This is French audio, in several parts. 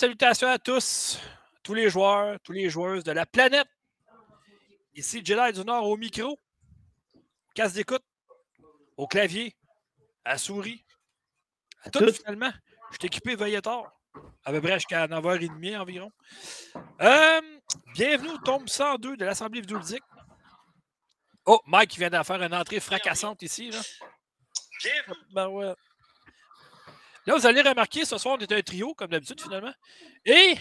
salutations à tous, tous les joueurs, tous les joueuses de la planète. Ici Jedi du Nord au micro, casse d'écoute, au clavier, à souris, à tout, finalement. Je suis équipé Veilletor, à peu près jusqu'à 9h30 environ. Euh, bienvenue au tombe 102 de l'Assemblée vidéoludique. Oh, Mike vient de faire une entrée fracassante ici. Là. Ben ouais. Là, vous allez remarquer, ce soir, on est un trio, comme d'habitude, finalement. Et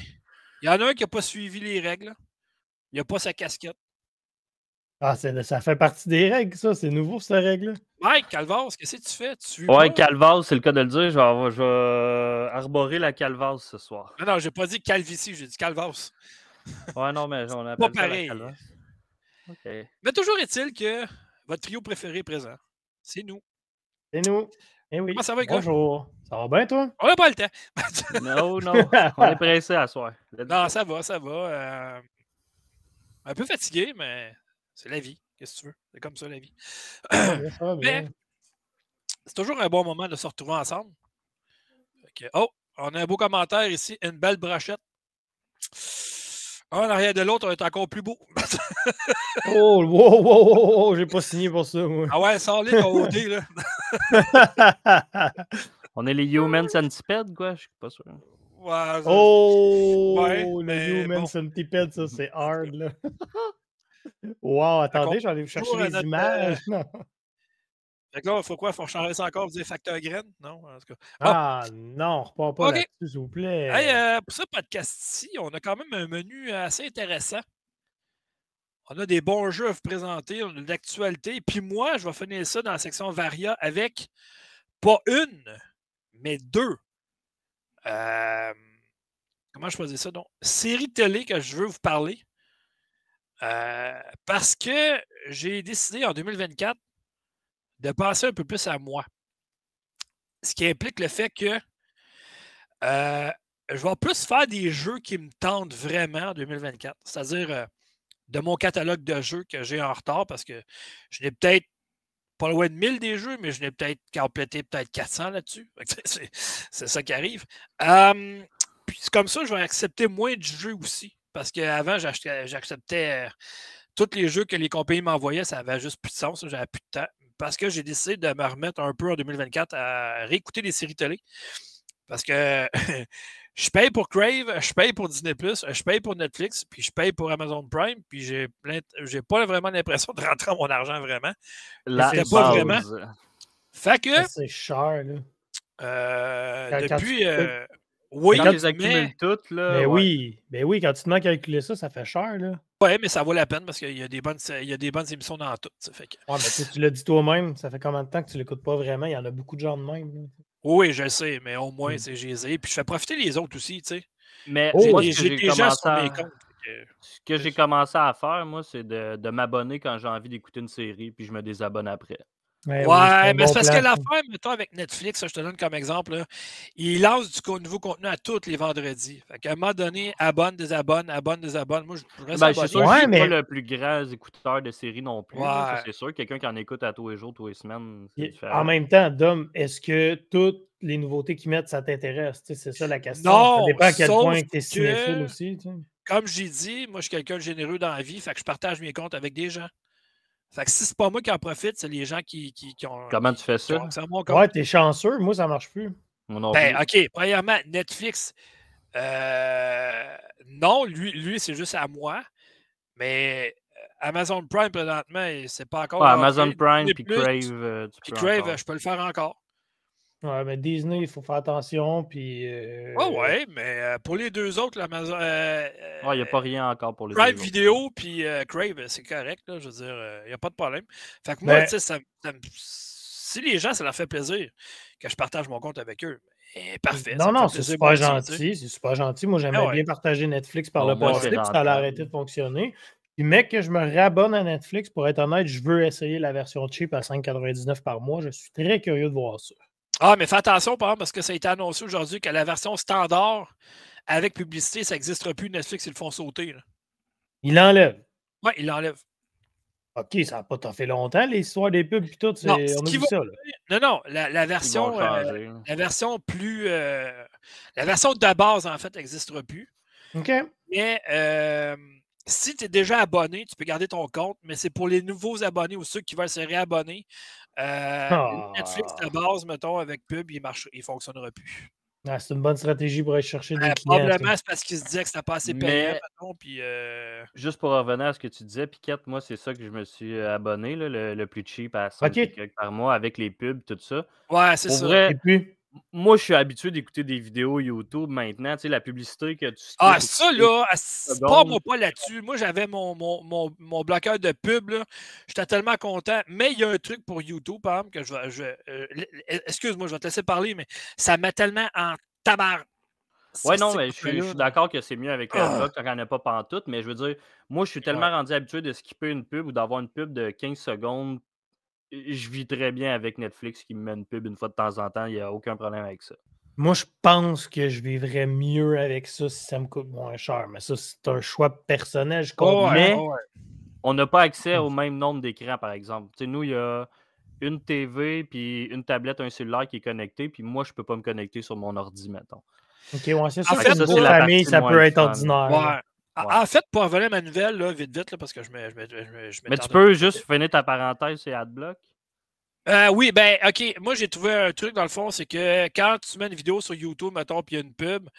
il y en a un qui n'a pas suivi les règles. Il n'a pas sa casquette. Ah, ça fait partie des règles, ça. C'est nouveau, cette règle-là. Mike, Calvas, qu'est-ce que tu fais? Tu ouais, Calvas, c'est le cas de le dire. Je vais, je arborer la Calvas ce soir. Non, non, j'ai pas dit Calvici, j'ai dit Calvas. Ouais, non, mais on a pas pareil. Mais toujours est-il que votre trio préféré est présent. C'est nous. C'est nous. Eh oui. Comment ça va, Bonjour. Ça va bien, toi? On n'a pas le temps. non, non. On est pressé à soir. Non, ça va, ça va. Euh, un peu fatigué, mais c'est la vie. Qu'est-ce que tu veux? C'est comme ça, la vie. mais c'est toujours un bon moment de se retrouver ensemble. Oh, on a un beau commentaire ici. Une belle brochette. Un en arrière de l'autre, on est encore plus beau. oh, wow, wow, wow, j'ai pas signé pour ça, moi. Ah ouais, sans les OD, là. On est les Human Centipede, quoi? Je suis pas sûr. Ouais, oh! le Human Centipede, ça, c'est hard, là. wow, attendez, j'allais chercher les images. Fait là, il faut quoi? Il faut changer ça encore, vous dire facteur graine? Non? En tout cas. Ah, non, on repart pas là-dessus, s'il vous plaît. Hey, euh, pour ce podcast-ci, on a quand même un menu assez intéressant. On a des bons jeux à vous présenter, on a de l'actualité. Puis moi, je vais finir ça dans la section Varia avec pas une, mais deux. Euh, comment je faisais ça? Donc, série télé que je veux vous parler. Euh, parce que j'ai décidé en 2024 de passer un peu plus à moi. Ce qui implique le fait que euh, je vais plus faire des jeux qui me tentent vraiment en 2024. C'est-à-dire de mon catalogue de jeux que j'ai en retard parce que je n'ai peut-être pas loin de 1000 des jeux, mais je n'ai peut-être complété peut-être 400 là-dessus. C'est ça qui arrive. puis c'est comme ça, je vais accepter moins de jeux aussi. Parce qu'avant, j'acceptais euh, tous les jeux que les compagnies m'envoyaient, ça avait juste plus de sens, j'avais plus de temps. Parce que j'ai décidé de me remettre un peu en 2024 à réécouter des séries télé. Parce que je paye pour Crave, je paye pour Disney, je paye pour Netflix, puis je paye pour Amazon Prime, puis j'ai j'ai pas vraiment l'impression de rentrer mon argent vraiment. La pas vraiment. Fait que. C'est cher, là. Euh, depuis. Euh, oui, quand tu les accumules toutes, là. Mais oui, mais oui, quand tu te mets à calculer ça, ça fait cher, là. Oui, mais ça vaut la peine parce qu'il y, a des bonnes, il y a des bonnes émissions dans tout. Fait que... Ouais, mais tu l'as dit toi-même, ça fait combien de temps que tu l'écoutes pas vraiment? Il y en a beaucoup de gens de même. Oui, je sais, mais au moins, mmh. c'est GZ. Puis je fais profiter les autres aussi, tu sais. Mais oh, j'ai déjà sur mes comptes. Ce que j'ai commencé à faire, moi, c'est de, de m'abonner quand j'ai envie d'écouter une série, puis je me désabonne après. Ouais, mais c'est parce que l'affaire, mettons, avec Netflix, je te donne comme exemple, là, ils lancent du nouveau contenu à tous les vendredis. Fait qu'à un moment donné, abonne, désabonne, abonne, désabonne. Moi, je reste ben, ouais, mais... pas le plus grand écouteur de séries non plus. C'est sûr, quelqu'un qui en écoute à tous les jours, tous les semaines. En même temps, Dom, est-ce que toutes les nouveautés qu'ils mettent, ça t'intéresse? C'est ça la question. Non, ça dépend à quel point tu es cinéphile aussi. Comme j'ai dit, moi, je suis quelqu'un de généreux dans la vie, fait que je partage mes comptes avec des gens. Fait que si c'est pas moi qui en profite, c'est les gens qui, qui, ont. Comment tu fais ça? ouais, t'es chanceux. Moi, ça marche plus. ben, OK. Premièrement, Netflix, euh, non, lui, lui c'est juste à moi. Mais euh, Amazon Prime, présentement, c'est pas encore. Amazon Prime puis Crave. Euh, puis Crave, je peux le faire encore. Ouais, mais Disney, il faut faire attention. Puis. Euh... ouais, mais euh, pour les deux autres, Amazon. Euh, il n'y a pas rien encore pour les Prime deux Video puis euh, Crave, c'est correct. Là, je veux dire, il n'y a pas de problème. Fait que moi, tu sais, ça, si les gens, ça leur fait plaisir que je partage mon compte avec eux, eh, parfait. Non, non, c'est super gentil. C'est super gentil. Moi, j'aimais ah bien partager Netflix par le passé, ça a arrêté de fonctionner. Puis, mec, que je me rabonne à Netflix, pour être honnête, je veux essayer la version cheap à 5,99 par mois. Je suis très curieux de voir ça. Ah, mais fais attention, par exemple, parce que ça a été annoncé aujourd'hui que la version standard avec publicité, ça n'existera plus. Netflix, ils le font sauter. Il l'enlève. Oui, il l'enlève. OK, ça n'a pas fait longtemps, l'histoire des pubs et tout. Non, on a vu ça, non, non, la, version, euh, la version plus, euh, la version de base, en fait, n'existera plus. OK. Mais euh, si tu es déjà abonné, tu peux garder ton compte, mais c'est pour les nouveaux abonnés ou ceux qui veulent se réabonner. Euh, Netflix de ah. base, mettons, avec pub, il ne il fonctionnera plus. Ah, c'est une bonne stratégie pour aller chercher des euh, clients. Probablement, c'est parce qu'il se disait que c'était pas assez payant. puis, euh... Juste pour revenir à ce que tu disais, Piquette, moi, c'est ça que je me suis euh, abonné, là, le, plus cheap à 5 par mois avec les pubs, tout ça. Ouais, c'est ça. Et puis, moi, je suis habitué d'écouter des vidéos YouTube maintenant. Tu sais, la publicité que tu. Ah, ça, là, pas moi pas là-dessus. Moi, j'avais mon, mon, mon, bloqueur de pub. J'étais tellement content. Mais il y a un truc pour YouTube, par exemple, que je vais. Je, euh, excuse-moi, je vais te laisser parler, mais ça met tellement en tabac. Ouais, non, mais je suis, d'accord que c'est mieux avec le ah. tu n'en as pas pantoute, mais je veux dire, moi, je suis tellement rendu habitué de skipper une pub ou d'avoir une pub de 15 secondes je vis très bien avec Netflix qui me met une pub une fois de temps en temps. Il n'y a aucun problème avec ça. Moi, je pense que je vivrais mieux avec ça si ça me coûte moins cher. Mais ça, c'est un choix personnel. Je mais on n'a pas accès au même nombre d'écrans, par exemple. nous, il y a une TV, puis une tablette, un cellulaire qui est connecté, puis moi, je ne peux pas me connecter sur mon ordi, mettons. OK, ouais, c'est ça. En fait, ça, la famille, ça peut être ordinaire. En fait, pour revenir ma nouvelle, là, vite, vite, là, parce que je me. Je Mais tu peux juste finir ta parenthèse c'est Adblock? Euh, oui, ben, OK. Moi, j'ai trouvé un truc dans le fond, c'est que quand tu mets une vidéo sur YouTube, mettons, puis il y a une pub,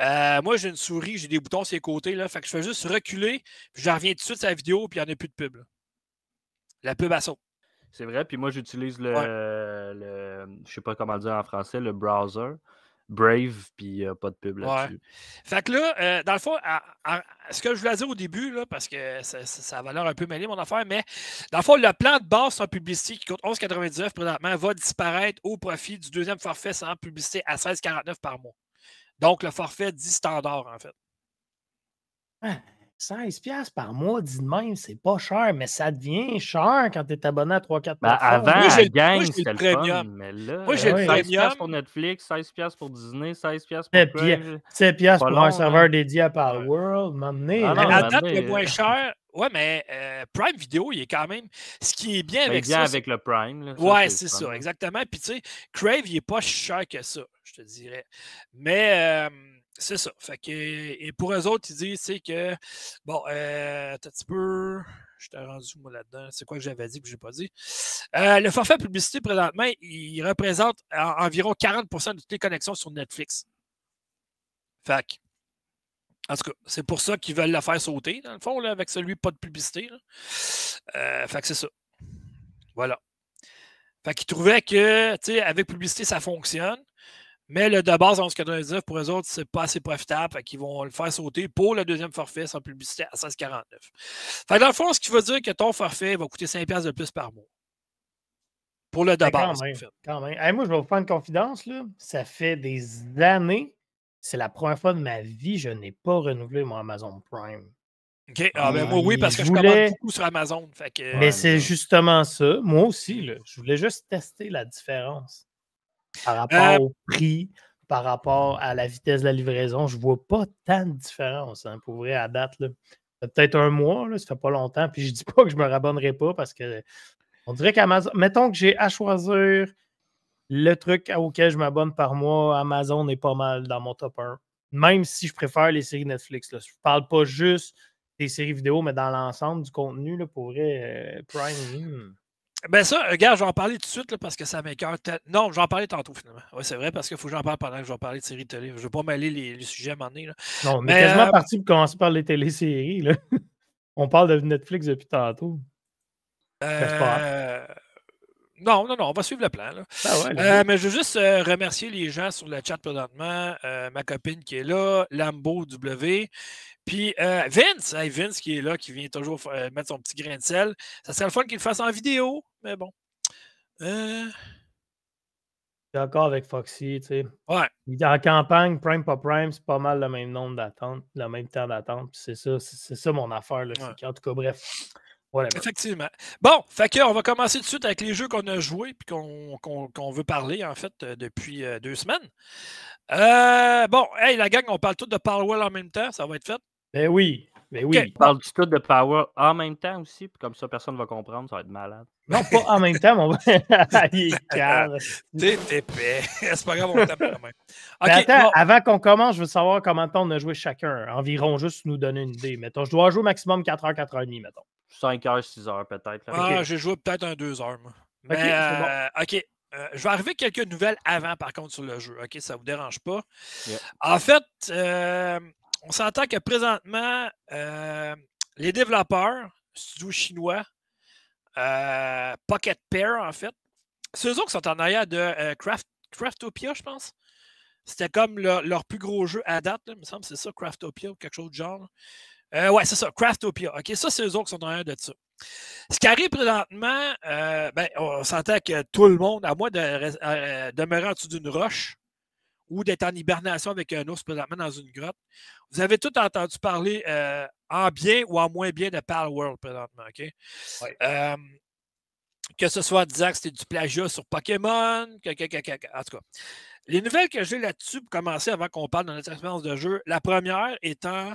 euh, moi, j'ai une souris, j'ai des boutons sur les côtés, là. Fait que je fais juste reculer, puis je reviens tout de suite sur la vidéo, puis il n'y en a plus de pub. La pub à saut. C'est vrai, puis moi, j'utilise le, le, Je sais pas comment le dire en français, le browser. Brave, puis pas de pub là-dessus. Fait que là, euh, dans le fond, ce que je voulais dire au début, là, parce que ça, ça, va l'air un peu mêlé mon affaire, mais dans le fond, le plan de base sans publicité qui coûte 11,99 présentement va disparaître au profit du deuxième forfait sans publicité à 16,49 par mois. Donc, le forfait dit standard, en fait. Ah, 16$ par mois, dis de même, c'est pas cher, mais ça devient cher quand tu es abonné à 3-4 ben, Avant, à gang, c'était le fun, mais là, moi, j'ai 16$ pour Netflix, 16$ pour Disney, 16$ pour 7$ pour un serveur dédié à Power World, m'amener. Ah, la date est moins cher. Ouais, mais euh, Prime Video, il est quand même. Ce qui est bien avec bien ça. avec le Prime. Là, ouais, c'est ça, exactement. Puis, tu sais, Crave, il est pas cher que ça, je te dirais. Mais. Euh, c'est ça. Et pour eux autres, ils disent c'est que, bon, euh, un petit peu. Je t'ai rendu moi là-dedans. C'est quoi que j'avais dit que je n'ai pas dit? Euh, le forfait publicité présentement, il représente environ 40% de toutes les connexions sur Netflix. Fait que, en tout cas, c'est pour ça qu'ils veulent la faire sauter, dans le fond, là, avec celui pas de publicité. Euh, fait que c'est ça. Voilà. Fait qu'ils trouvaient que, tu sais, avec publicité, ça fonctionne. Mais le de base à 11,99 pour eux autres, c'est pas assez profitable. Fait qu'ils vont le faire sauter pour le deuxième forfait sans publicité à 16,49. Fait dans le fond, ce qui veut dire que ton forfait va coûter 5$ de plus par mois. Pour le de ben, base. Quand même. moi, je vais vous faire une confidence. Là. Ça fait des années. C'est la première fois de ma vie que je n'ai pas renouvelé mon Amazon Prime. OK. Ah, ben, moi, oui, parce que je commande beaucoup sur Amazon. Mais c'est justement ça. Moi aussi, là, je voulais juste tester la différence par rapport euh au prix, par rapport à la vitesse de la livraison, je ne vois pas tant de différence. Hein, pour vrai, à date, peut-être un mois, là, ça fait pas longtemps. Puis je dis pas que je me rabonnerai pas parce que on dirait qu'Amazon. Mettons que j'ai à choisir le truc auquel je m'abonne par mois, Amazon est pas mal dans mon top 1. Même si je préfère les séries Netflix. Là. Je parle pas juste des séries vidéo, mais dans l'ensemble du contenu, là, pour vrai, euh, Prime. Hmm. Ben ça, regarde, je vais en parler tout de suite parce que ça m'écœure. Non, j'en parlais tantôt finalement. Oui, c'est vrai parce qu'il faut que j'en parle pendant que je vais parler de séries télé. Je ne vais pas mêler les, sujets à un moment donné. Là. Non, on est quasiment euh, parti pour commencer par les téléséries. Là. on parle de Netflix depuis tantôt. Euh... Non, non, non, on va suivre le plan. Là. Ben euh, mais je veux juste euh, remercier les gens sur le chat présentement. ma copine qui est là, Lambo W, puis Vince, Vince qui est là, qui vient toujours mettre son petit grain de sel. Ça serait le fun qu'il le fasse en vidéo, mais bon. Euh... D'accord avec Foxy, tu sais. Ouais. En campagne, Prime pas Prime, c'est pas mal le même nombre d'attentes, le même temps d'attente. C'est ça, c'est ça mon affaire. Là. En tout cas, bref. Effectivement. Bon, fait que, on va commencer tout de suite avec les jeux qu'on a joués et qu'on veut parler, en fait, euh, depuis euh, deux semaines. Euh, bon, hey, la gang, on parle tout de Powerwell en même temps, ça va être fait. Ben oui. Mais oui. Okay. Parles-tu tout de Power en même temps aussi? Puis comme ça, personne ne va comprendre, ça va être malade. Non, pas en même temps, mon Il est calme. T'es épais. C'est pas grave, on tape quand même. Okay, attends, avant qu'on commence, je veux savoir comment de temps on a joué chacun. Environ, juste nous donner une idée. Mettons, je dois jouer au maximum 4h, 4h30, mettons. 5h, 6h peut-être. Ah, j'ai joué peut-être un 2h, moi. Mais, euh, OK. Euh, je vais arriver quelques nouvelles avant, par contre, sur le jeu. OK, ça ne vous dérange pas? En fait, euh, on s'entend que présentement, les développeurs, studio chinois, Pocket Pair, en fait, ceux autres qui sont en arrière de Craft, Craftopia, je pense. C'était comme leur, plus gros jeu à date, il me semble, c'est ça, Craftopia ou quelque chose de genre. Euh, ouais, c'est ça, Craftopia. OK, ça, c'est eux autres qui sont en arrière de ça. Ce qui arrive présentement, euh, ben, on s'entend que tout le monde, à moins de euh, demeurer en dessous d'une roche ou d'être en hibernation avec un ours présentement dans une grotte, vous avez tout entendu parler en bien ou en moins bien de Pal World présentement. OK? que ce soit en disant que c'était du plagiat sur Pokémon, que, en tout cas. Les nouvelles que j'ai là-dessus pour commencer avant qu'on parle de notre expérience de jeu, la première étant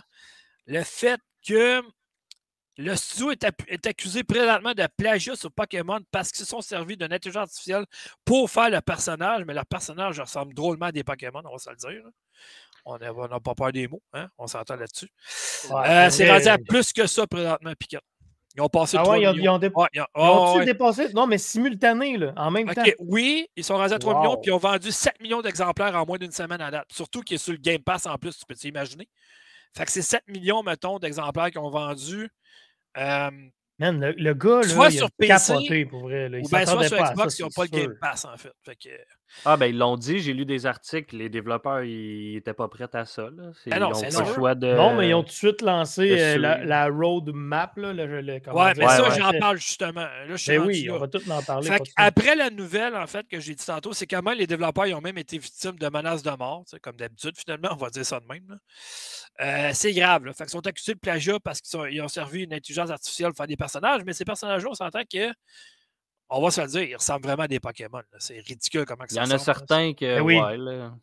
le fait que le studio est, accusé présentement de plagiat sur Pokémon parce qu'ils se sont servis d'une intelligence artificielle pour faire le personnage, mais leur personnage ressemble drôlement à des Pokémon, on va se le dire. On n'a pas peur des mots, hein? on s'entend là-dessus. Euh, c'est rendu à plus que ça présentement, Piquet. Ils ont passé ah ouais, ils ont, ils ont, ils dépassé? Non, mais simultané, là, en même temps. Oui, ils sont rendus à 3 millions, puis ils ont vendu 7 millions d'exemplaires en moins d'une semaine à date. Surtout qu'ils est sur le Game Pass en plus, tu peux t'imaginer. Fait que c'est 7 millions, mettons, d'exemplaires qui ont vendu. Euh, Man, le, gars, là, soit il sur a PC, capoté, pour vrai. Là. Il ou bien soit sur Xbox, ils n'ont pas le Game Pass, en fait. fait que... Ah, ben ils l'ont dit, j'ai lu des articles, les développeurs, ils n'étaient pas prêts à ça. Là. Ah non, c'est le choix de. Non, mais ils ont tout de suite lancé euh, la, la, roadmap. Là, le, le, ouais, mais ça, j'en parle justement. Là, je ben oui, on va tout en parler. après la nouvelle, en fait, que j'ai dit tantôt, c'est comment les développeurs ils ont même été victimes de menaces de mort. Comme d'habitude, finalement, on va dire ça de même. Euh, c'est grave. Là. Fait qu'ils sont accusés de plagiat parce qu'ils ont servi une intelligence artificielle pour faire des personnages, mais ces personnages-là, on s'entend que on va se le dire, ils ressemblent vraiment à des Pokémon. C'est ridicule comment ça Il y en a certains que. Eh oui,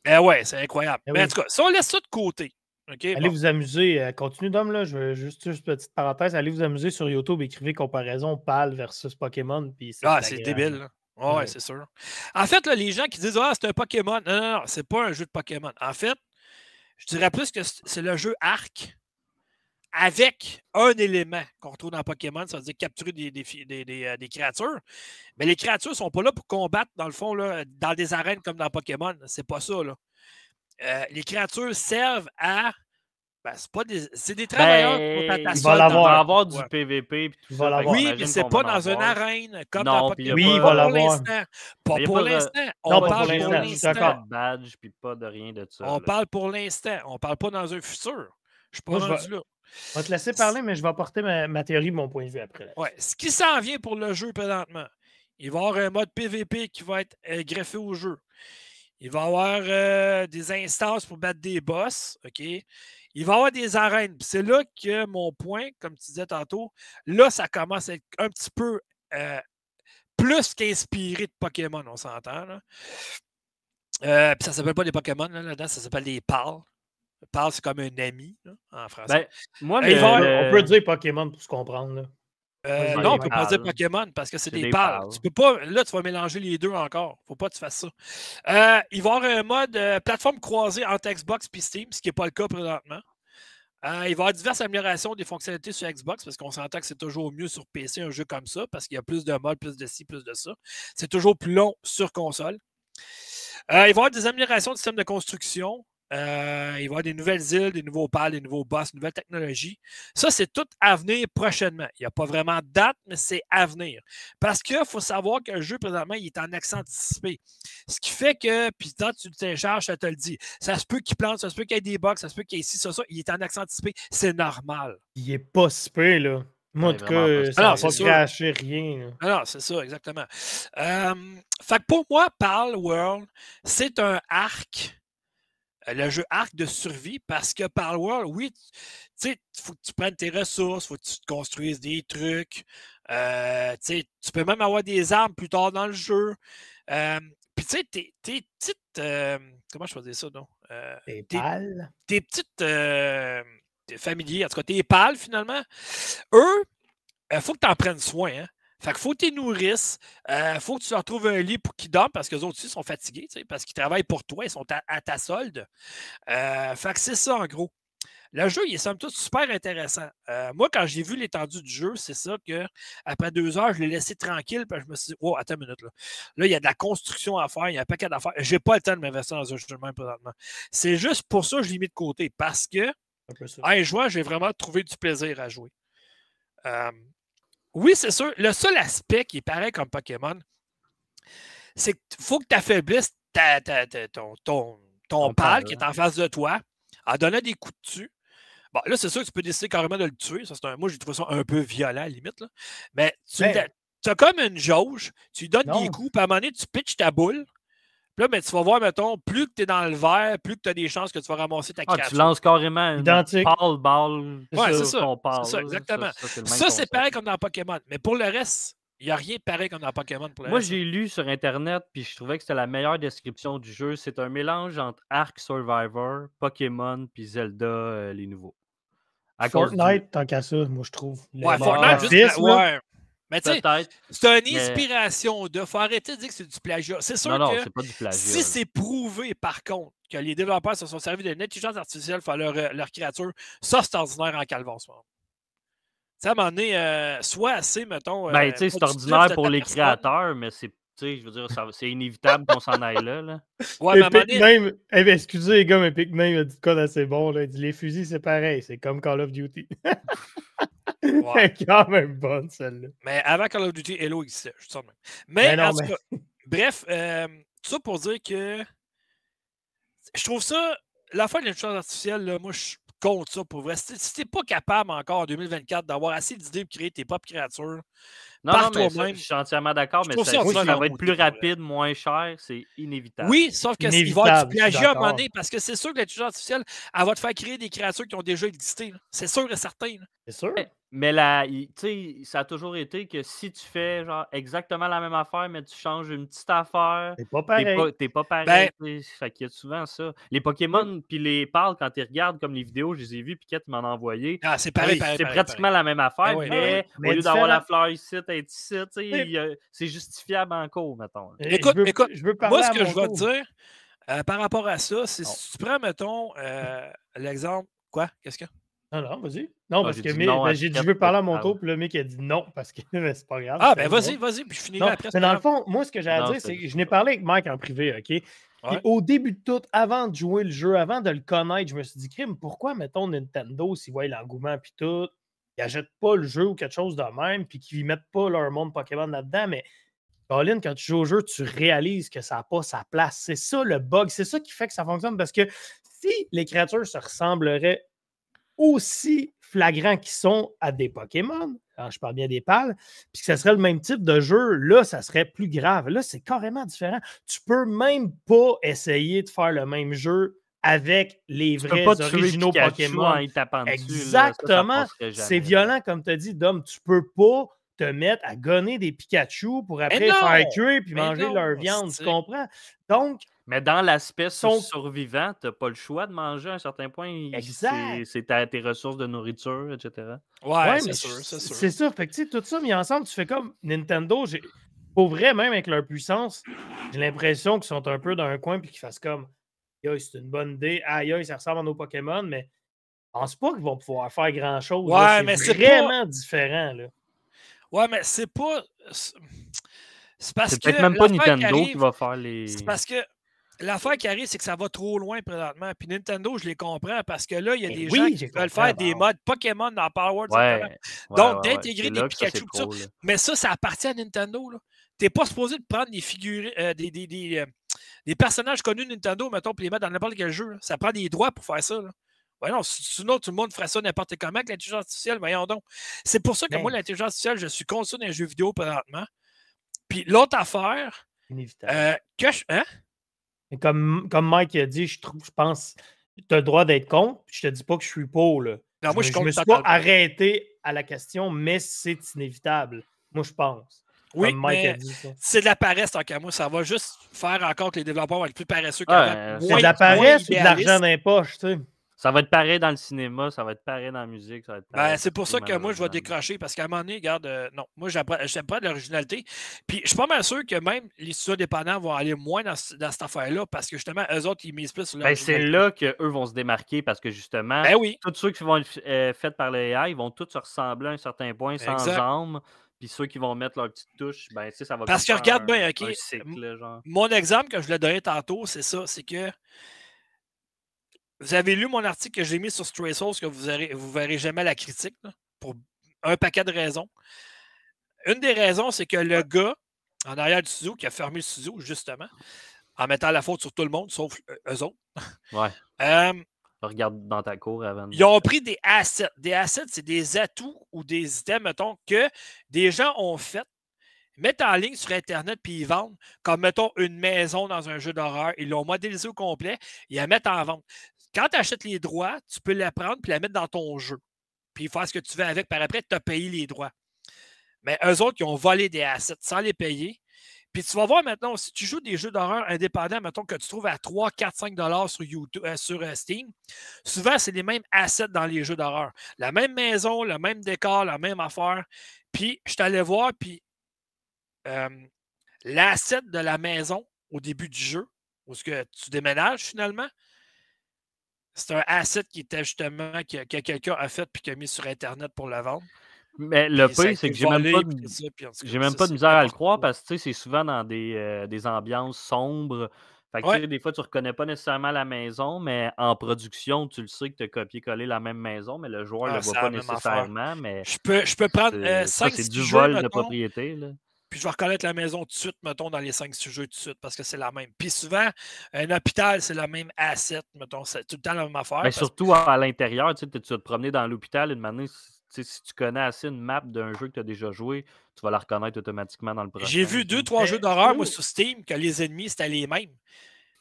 eh ouais, c'est incroyable. Eh mais en tout cas, si on laisse ça de côté. allez vous amuser. Euh, continue, Dom, là. Je veux juste une petite parenthèse. Allez vous amuser sur YouTube. Écrivez comparaison PAL versus Pokémon. ah, c'est débile. ouais, c'est sûr. En fait, là, les gens qui disent Ah, c'est un Pokémon. Non, non, non, c'est pas un jeu de Pokémon. En fait, je dirais plus que c'est le jeu Arc avec un élément qu'on retrouve dans Pokémon, ça veut dire capturer des, des, euh, créatures. Mais les créatures ne sont pas là pour combattre, dans le fond, là, dans des arènes comme dans Pokémon. C'est pas ça. Là. Euh, les créatures servent à. Ben, c'est pas des. C'est des travailleurs ben, Il va avoir, avoir du PVP. Puis tout ça, oui, mais c'est pas dans une arène comme dans Pokémon. Oui, il va l'avoir. Pas pour l'instant. On parle pour l'instant. Pas de badge, puis pas de rien de ça. On parle pour l'instant. On parle pas dans un futur. Je suis pas rendu là. On va te laisser parler, mais je vais apporter ma, théorie, mon point de vue après. Ouais. Ce qui s'en vient pour le jeu présentement, il va y avoir un mode PVP qui va être euh, greffé au jeu. Il va y avoir euh, des instances pour battre des boss. Il va y avoir des arènes. C'est là que mon point, comme tu disais tantôt, là, ça commence à être un petit peu euh, plus qu'inspiré de Pokémon, on s'entend. Euh, puis ça s'appelle pas des Pokémon là-dedans, ça s'appelle des PAL parle, c'est comme un ami en français. Ben, moi, on peut dire Pokémon pour se comprendre. Euh, non, on ne peut pas dire Pokémon parce que c'est des, pales. Tu peux pas, là, tu vas mélanger les deux encore. faut pas que tu fasses ça. Euh, il va y avoir un mode euh, plateforme croisée entre Xbox et Steam, ce qui n'est pas le cas présentement. il va y avoir diverses améliorations des fonctionnalités sur Xbox parce qu'on s'entend que c'est toujours mieux sur PC un jeu comme ça parce qu'il y a plus de modes, plus de ci, plus de ça. C'est toujours plus long sur console. il va y avoir des améliorations du système de construction. Euh, il va y avoir des nouvelles îles, des nouveaux pales, des nouveaux boss, de nouvelles technologies. Ça, c'est tout à venir prochainement. Il n'y a pas vraiment de date, mais c'est à venir. Parce qu'il faut savoir que le jeu, présentement, il est en accent anticipé. Ce qui fait que, puis quand tu le télécharges, ça te le dit. Ça se peut qu'il plante, ça se peut qu'il y ait des bugs, ça se peut qu'il y ait ici, ça, ça. Il est en accent anticipé. C'est normal. Il n'est pas super, là. Moi, en tout cas, ça va pas cracher rien. Alors, c'est ça, exactement. Euh, fait que pour moi, Pal World, c'est un arc le jeu arc de survie parce que par World, oui, tu sais, il faut que tu prennes tes ressources, il faut que tu te construises des trucs. Euh, tu peux même avoir des armes plus tard dans le jeu. Euh, puis tu sais, tes, petites. comment je dire ça, non? tes balles. Tes petites. familiers, en tout cas tes pâles finalement, eux, il faut que tu en prennes soin. Hein? Fait qu'il faut que tu les nourrisses. Il faut que tu leur trouves un lit pour qu'ils dorment parce que les autres aussi sont fatigués, parce qu'ils travaillent pour toi, ils sont à, ta solde. fait que c'est ça en gros. Le jeu, il est somme toute super intéressant. Euh, moi, quand j'ai vu l'étendue du jeu, c'est ça que après deux heures, je l'ai laissé tranquille. Puis je me suis dit, oh, attends une minute. Là. là, il y a de la construction à faire, il y a un paquet d'affaires. Je n'ai pas le temps de m'investir dans un jeu de même présentement. C'est juste pour ça que je l'ai mis de côté. Parce que, en jouant, j'ai vraiment trouvé du plaisir à jouer. Euh, oui, c'est sûr. Le seul aspect qui est pareil comme Pokémon, c'est qu'il faut que tu affaiblisses ton, ton, ton, pal qui est en face de toi en donnant des coups dessus. Bon, là, c'est sûr que tu peux décider carrément de le tuer. Ça, un, moi, j'ai trouvé ça un peu violent, à la limite. Là. Mais tu ben as comme une jauge, tu lui donnes des coups, puis à un moment donné, tu pitches ta boule. Puis là, ben, tu vas voir, mettons, plus que tu es dans le vert, plus que tu as des chances que tu vas ramasser ta ah, Tu lances carrément une Identique. pâle balle. Ouais, c'est ça. C'est ça, exactement. Ça, c'est pareil comme dans Pokémon. Mais pour le reste, il n'y a rien de pareil comme dans Pokémon pour Moi, j'ai lu sur Internet, puis je trouvais que c'était la meilleure description du jeu. C'est un mélange entre Ark Survivor, Pokémon, puis Zelda, euh, les nouveaux. Fortnite, tant qu'à ça, moi, je trouve. Ouais, Fortnite, juste, ouais. Mais tu sais, c'est une inspiration de. Faut arrêter de dire que c'est du plagiat. C'est sûr non, que pas du plagiat, si c'est prouvé, par contre, que les développeurs se sont servis d'une intelligence artificielle pour leur, euh, leur créature, ça, c'est ordinaire en calvant ce moment. Tu sais, à un moment donné, euh, soit assez, mettons. Ben, tu sais, c'est ordinaire pour les créateurs, mais c'est sais, je veux dire, c'est inévitable qu'on s'en aille là. là. Ouais, mais Epic eh ben, excusez les gars, mais Epic même a dit code assez bon. Là. Il dit les fusils, c'est pareil, c'est comme Call of Duty. ouais. C'est quand même bonne celle-là. Mais avant Call of Duty, Hello existait, je suis sûr même. Mais, en tout cas, bref, euh, tout ça pour dire que je trouve ça, la fin de l'intelligence artificielle, là, moi, je contre ça pour vrai. Si t'es pas capable encore en 2024 d'avoir assez d'idées pour créer tes propres créatures, non, non, mais je suis entièrement d'accord, mais ça, ça, va être plus rapide, moins cher, c'est inévitable. Oui, sauf que il va du plagiat à un moment donné, parce que c'est sûr que l'intelligence artificielle, elle va te faire créer des créatures qui ont déjà existé. C'est sûr et certain. C'est sûr. Mais là, tu sais, ça a toujours été que si tu fais genre exactement la même affaire, mais tu changes une petite affaire, t'es pas pareil. T'es pas, pas, pareil. Ben fait qu'il y a souvent ça. Les Pokémon, puis les parles, quand tu regardes comme les vidéos, je les ai vus, puis m'en a envoyé. Ah, c'est pareil, C'est pratiquement la même affaire, ben mais, au lieu d'avoir la fleur ici, être ici, c'est justifiable en cours, mettons. Écoute, écoute je veux moi, ce que je vais te dire euh, par rapport à ça, c'est si tu prends, mettons, euh, l'exemple. Quoi? Qu'est-ce que? Non, non, vas-y. Non, ah, parce que ben, j'ai dit, je veux parler à mon tour, puis le mec a dit non, parce que c'est pas grave. Ah, ben vas-y, vas-y, puis je finirai après. Mais dans le fond, moi, ce que j'ai à dire, c'est que je n'ai parlé avec Mike en privé, OK? au début de tout, avant de jouer le jeu, avant de le connaître, je me suis dit, crime, pourquoi, mettons, Nintendo, s'ils voient l'engouement, puis tout, n'achètent pas le jeu ou quelque chose de même, puis qu'ils mettent pas leur monde Pokémon là-dedans, mais Colin, quand tu joues au jeu, tu réalises que ça n'a pas sa place. C'est ça le bug, c'est ça qui fait que ça fonctionne, parce que si les créatures se ressembleraient aussi flagrants qu'ils sont à des Pokémon, alors je parle bien des pales, puis que ça serait le même type de jeu, là, ça serait plus grave. Là, c'est carrément différent. Tu peux même pas essayer de faire le même jeu avec les vrais originaux Pokémon. Exactement. C'est violent, comme tu as dit, Dom. Tu peux pas te mettre à gonner des Pikachu pour après faire cuire puis manger leur viande. Tu comprends? Donc, mais dans l'aspect survivant, tu n'as pas le choix de manger à un certain point. Exact. C'est tes ressources de nourriture, etc. Ouais, c'est sûr. C'est ça. Fait que, tout ça mis ensemble, tu fais comme Nintendo. Pour vrai, même avec leur puissance, j'ai l'impression qu'ils sont un peu dans un coin puis qu'ils fassent comme c'est une bonne idée. Aïe, ça ressemble à nos Pokémon, mais je pense pas qu'ils vont pouvoir faire grand-chose. Ouais, mais c'est vraiment différent. Là. Ouais, mais c'est pas. C'est parce que. peut-être même pas Nintendo qui va faire les. C'est parce que L'affaire qui arrive, c'est que ça va trop loin présentement. Puis Nintendo, je les comprends parce que là, il y a eh des gens qui veulent faire des modes Pokémon dans Power ouais, Donc, d'intégrer des Pikachu, tout ça. Mais ça, ça appartient à Nintendo. Tu n'es pas supposé de prendre des figures, euh, des, des, des, euh, des, personnages connus de Nintendo, mettons, puis les mettre dans n'importe quel jeu. Ça prend des droits pour faire ça. Là. sinon, tout le monde ferait ça n'importe comment avec l'intelligence artificielle. Voyons donc. C'est pour ça que moi, ben l'intelligence artificielle, je suis conscient d'un jeu vidéo présentement. Puis l'autre affaire. Euh, que je, hein? comme, comme Mike a dit, je, trouve, je pense tu as le droit d'être contre. Je te dis pas que je suis pour. Là. Non, moi, je, je me suis pas arrêté à la question, mais c'est inévitable. Moi, je pense. Oui, mais c'est de la paresse tant qu'à moi. Ça va juste faire encore que les développeurs vont être plus paresseux qu'avant. c'est de la paresse ou de l'argent dans les poches, tu sais. Ça va être pareil dans le cinéma, ça va être pareil dans la musique. Ben, c'est pour ça que moi, je vais décrocher parce qu'à un moment donné, regarde, euh, non, moi, j'aime pas de l'originalité. Puis, je suis pas mal sûr que même les studios dépendants vont aller moins dans, cette affaire-là parce que justement, eux autres, ils misent plus sur ben, C'est là qu'eux vont se démarquer parce que justement, ben oui. tous ceux qui vont être euh, faits par l'AI, ils vont tous se ressembler à un certain point sans âme. Puis ceux qui vont mettre leur petite touche, ben, ça va Parce que regarde bien, OK. Mon exemple que je voulais donner tantôt, c'est ça c'est que vous avez lu mon article que j'ai mis sur Stray Souls, que vous ne vous verrez jamais la critique, pour un paquet de raisons. Une des raisons, c'est que le gars, en arrière du studio, qui a fermé le studio, justement, en mettant la faute sur tout le monde, sauf eux autres. Ouais. Euh, Regarde dans ta cour avant. Ils ont pris des assets. Des assets, c'est des atouts ou des items, mettons, que des gens ont fait, mettent en ligne sur Internet puis ils vendent, comme mettons une maison dans un jeu d'horreur. Ils l'ont modélisé au complet, ils la mettent en vente. Quand tu achètes les droits, tu peux la prendre puis la mettre dans ton jeu. Puis faire ce que tu veux avec. Par après, tu as payé les droits. Mais eux autres, ils ont volé des assets sans les payer. Puis tu vas voir maintenant, si tu joues des jeux d'horreur indépendants, mettons que tu trouves à 3, 4, 5 dollars sur, YouTube, euh, sur euh, Steam, souvent c'est les mêmes assets dans les jeux d'horreur. La même maison, le même décor, la même affaire. Puis je allé voir, puis euh, l'asset de la maison au début du jeu, où ce que tu déménages finalement, c'est un asset qui était justement que, quelqu'un a fait puis qui a mis sur Internet pour le vendre. Mais le pire, c'est que j'ai même pas de, même pas de misère à le croire parce que c'est souvent dans des, euh, des ambiances sombres. Fait que, Des fois, tu ne reconnais pas nécessairement la maison, mais en production, tu le sais que tu as copié-collé la même maison, mais le joueur ne ah, le voit pas nécessairement. Mais je, peux, je peux prendre 5 C'est du vol de propriété. Là. Puis je vais reconnaître la maison tout de suite, mettons, dans les 5 sujets tout de suite, parce que c'est la même. Puis souvent, un hôpital, c'est la même asset, mettons, c'est tout le temps la même affaire. Mais surtout à l'intérieur, tu vas te promener dans l'hôpital une manière si tu connais assez une map d'un jeu que tu as déjà joué, tu vas la reconnaître automatiquement dans le prochain. J'ai vu deux, trois jeux d'horreur, moi, sur Steam, que les ennemis, c'était les mêmes.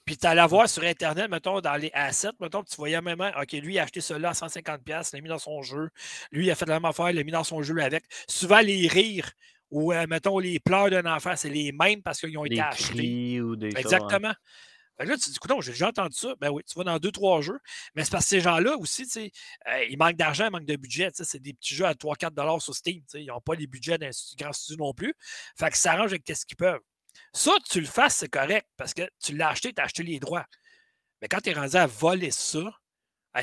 Puis tu allais voir sur Internet, mettons, dans les assets, mettons, tu voyais même, OK, lui, il a acheté cela à 150$, il l'a mis dans son jeu. Lui, il a fait la même affaire, il l'a mis dans son jeu avec. Souvent, les rires ou, euh, mettons, les pleurs d'un enfant, c'est les mêmes parce qu'ils ont été achetés. Ou des Exactement là, tu dis, écoute, j'ai déjà entendu ça. Ben oui, tu vas dans deux, trois jeux. Mais c'est parce que ces gens-là aussi, tu sais, ils manquent d'argent, ils manquent de budget. C'est des petits jeux à 3-4 sur Steam. Ils n'ont pas les budgets d'un grand studio non plus. Fait que ça arrange avec ce qu'ils peuvent. Ça, tu le fasses, c'est correct parce que tu l'as acheté, tu as acheté les droits. Mais quand tu es rendu à voler ça,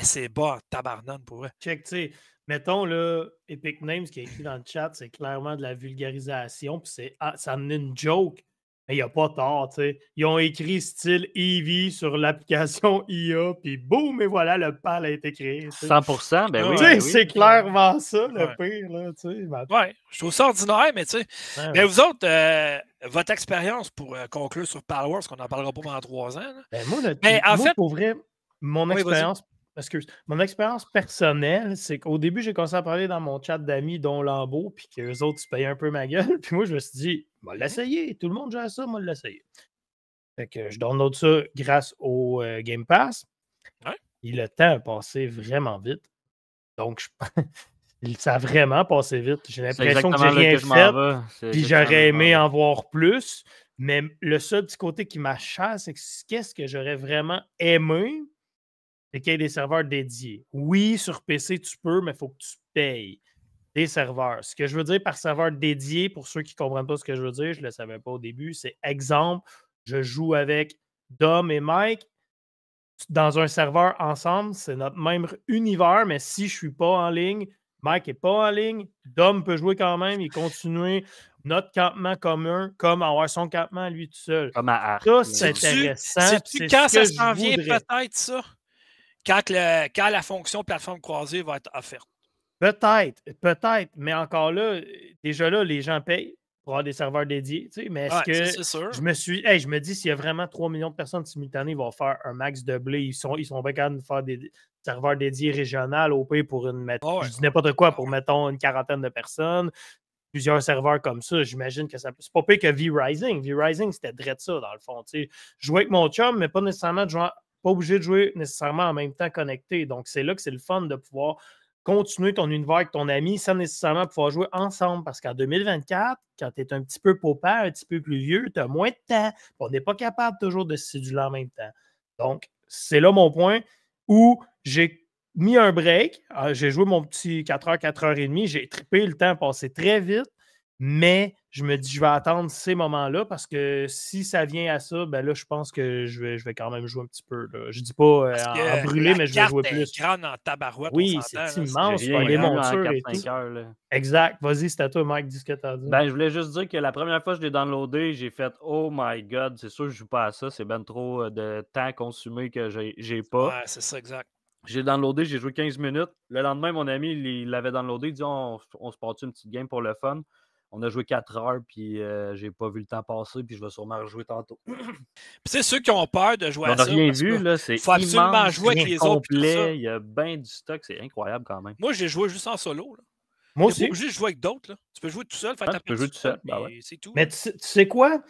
c'est bas, tabarnane pour vrai. Check, tu sais, mettons là, Epic Names qui est écrit dans le chat, c'est clairement de la vulgarisation, puis c'est ah, ça en une joke il n'y a pas tort, tu sais. Ils ont écrit style Eevee sur l'application IA, puis boum, et voilà, le PAL a été créé. 100 ben oui. Ben c'est clairement ça, le pire, là, tu sais. Ben, ouais, je trouve ça ordinaire, mais tu sais. mais vous autres, euh, votre expérience pour euh, conclure sur Power, parce qu'on n'en parlera pas pendant trois ans. Là. Ben, moi, en fait, pour vrai, mon expérience excuse, mon expérience personnelle, c'est qu'au début, j'ai commencé à parler dans mon chat d'amis, dont Lambeau, puis qu'eux autres, se payaient un peu ma gueule. Puis moi, je me suis dit, va l'essayer. Tout le monde gère ça, moi, l'essayer. Fait que je download ça grâce au euh, Game Pass. Ouais. Et le temps a passé vraiment vite. Donc, ça a vraiment passé vite. J'ai l'impression que j'ai rien fait. Puis j'aurais aimé en voir plus. Mais le seul petit côté qui m'a c'est que qu'est-ce que j'aurais vraiment aimé, c'est qu'il y ait des serveurs dédiés. Oui, sur PC, tu peux, mais il faut que tu payes des serveurs. Ce que je veux dire par serveur dédié, pour ceux qui ne comprennent pas ce que je veux dire, je ne le savais pas au début, c'est exemple, je joue avec Dom et Mike dans un serveur ensemble, c'est notre même univers, mais si je ne suis pas en ligne, Mike n'est pas en ligne, Dom peut jouer quand même et continuer notre campement commun comme avoir son campement lui tout seul. Comme à Ça, c'est intéressant. C'est quand ça s'en vient peut-être ça? Quand, quand la fonction plateforme croisée va être offerte. Peut-être, peut-être, mais encore là, déjà là, les gens payent pour avoir des serveurs dédiés. Tu sais, mais est-ce que je me suis. je me dis s'il y a vraiment 3 millions de personnes simultanées, ils vont faire un max de blé. Ils sont, ils sont pas capables de faire des serveurs dédiés régionaux au pays pour une Je dis n'importe quoi pour mettons une quarantaine de personnes. Plusieurs serveurs comme ça, j'imagine que ça. C'est pas pire que V-Rising. V-Rising, c'était direct ça, dans le fond. Tu sais. Jouer avec mon chum, mais pas nécessairement de jouer pas obligé de jouer nécessairement en même temps connecté. Donc, c'est là que c'est le fun de pouvoir continuer ton univers avec ton ami sans nécessairement pouvoir jouer ensemble. Parce qu'en 2024, quand tu es un petit peu paupère, un petit peu plus vieux, tu as moins de temps. On n'est pas capable toujours de se séduire en même temps. Donc, c'est là mon point où j'ai mis un break. Ah, j'ai joué mon petit 4h, 4h30. J'ai trippé, le temps passé très vite. Mais je me dis, je vais attendre ces moments-là parce que si ça vient à ça, ben là, je pense que je vais, je vais quand même jouer un petit peu. Là. Je dis pas euh, en, brûler, mais je vais jouer plus. grande en tabarouette. Oui, c'est immense. Pas les montures et tout. exact. Vas-y, c'est à toi, Mike, dis ce que tu as dit. Ben, je voulais juste dire que la première fois que je l'ai downloadé, j'ai fait Oh my god, c'est sûr que je joue pas à ça. C'est ben trop euh, de temps consumé que j'ai pas. Ouais, c'est ça, exact. J'ai downloadé, j'ai joué 15 minutes. Le lendemain, mon ami, il l'avait downloadé. Il dit on, on se part une petite game pour le fun? On a joué 4 heures, puis euh, j'ai pas vu le temps passer, puis je vais sûrement rejouer tantôt. puis c'est ceux qui ont peur de jouer à ça. On n'a rien vu, là. C'est faut absolument jouer avec les complet, autres. Il y a bien du stock, c'est incroyable quand même. Moi, j'ai joué juste en solo. Là. Moi aussi. Tu peux jouer avec d'autres. Tu peux jouer tout seul, faire ta Tu peux jouer tout seul, ben c'est tout. Mais tu sais quoi?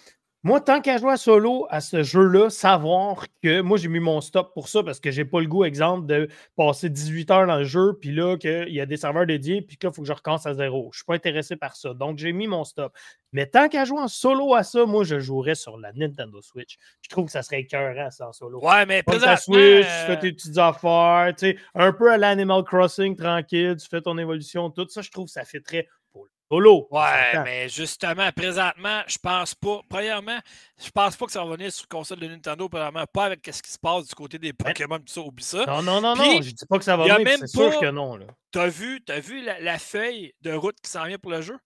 Moi, tant qu'à jouer à solo à ce jeu-là, savoir que moi, j'ai mis mon stop pour ça parce que j'ai pas le goût, exemple, de passer 18 heures dans le jeu, puis là, qu'il y a des serveurs dédiés, puis là, il faut que je recommence à zéro. Je suis pas intéressé par ça. Donc, j'ai mis mon stop. Mais tant qu'à jouer en solo à ça, moi, je jouerais sur la Nintendo Switch. Je trouve que ça serait écœurant, ça, en solo. Ouais, mais Prends ta Switch, tu fais tes petites affaires, tu sais, un peu à l'Animal Crossing, tranquille, tu fais ton évolution, tout ça, je trouve que ça fait très Solo. Ouais, mais justement, présentement, je pense pas. Premièrement, je pense pas que ça va venir sur console de Nintendo, premièrement, pas avec ce qui se passe du côté des Pokémon, tout ça, oublie ça. Non, non, non, non, je dis pas que ça va venir, c'est sûr que non. T'as vu, as vu la, feuille de route qui s'en vient pour le jeu?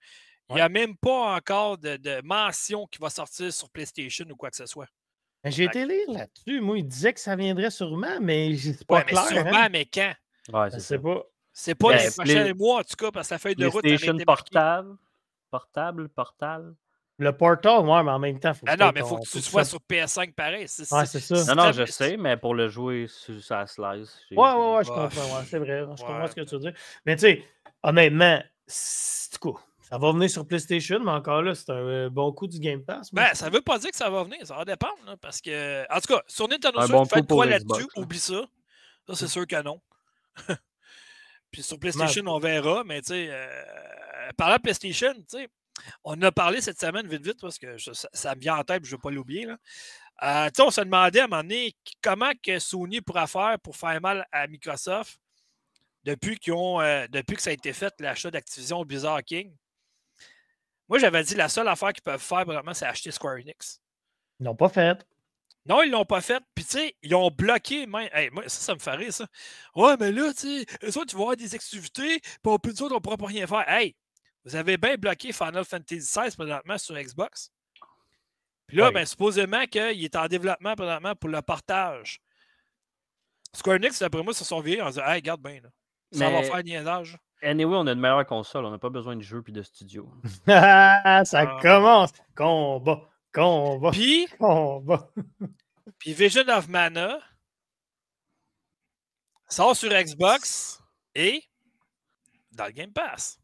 Il n'y a même pas encore de, mention qui va sortir sur PlayStation ou quoi que ce soit. J'ai été lire là-dessus. Moi, il disait que ça viendrait sûrement, mais c'est pas ouais, clair. Mais sûrement, hein. mais quand? Ouais, je sais pas. C'est pas les ben, prochains mois, en tout cas, parce que la feuille de route. PlayStation portable. Portable, portal. Le portal, ouais, mais en même temps, faut ah non, mais il faut que tu sois sur PS5 pareil. C'est, ouais, c'est ça. Non, non, je sais, mais pour le jouer sur sa slice. Ouais, ouais, ouais, je comprends. Ouais, c'est vrai. Je comprends ce que tu veux dire. Mais tu sais, honnêtement, du coup, ça va venir sur PlayStation, mais encore là, c'est un euh, bon coup du Game Pass. Ben, ça veut pas dire que ça va venir. Ça va dépendre. parce que, en tout cas, sur Nintendo Switch, bon faites quoi là-dessus? Oublie ça. Ça, c'est sûr que non. Puis sur PlayStation, on verra, mais tu sais, euh, parlant de PlayStation, tu sais, on a parlé cette semaine vite vite parce que ça, me vient en tête, je ne vais pas l'oublier. Euh, on se demandait à un moment donné comment que Sony pourra faire pour faire mal à Microsoft depuis, qu'ils ont, euh, depuis que ça a été fait l'achat d'Activision Blizzard King. Moi, j'avais dit la seule affaire qu'ils peuvent faire vraiment, c'est acheter Square Enix. Ils n'ont pas fait. Non, ils l'ont pas fait. Puis, tu sais, ils ont bloqué. moi, ça, ça me ferait ça. Ouais, mais là, tu sais, ça, tu vas avoir des activités, puis on peut dire ne pourra pas rien faire. Hey, vous avez bien bloqué Final Fantasy XVI présentement sur Xbox. Puis là, ben, supposément qu'il est en développement présentement pour le partage. Square Enix, d'après moi, se sont virés en disant Hey, garde bien, là. Ça va faire niaisage. Anyway, on a une meilleure console. On n'a pas besoin de jeux puis de studio. ça ah. commence. Combat. Combat. Puis, Combat. puis Vision of Mana sort sur Xbox et dans le Game Pass.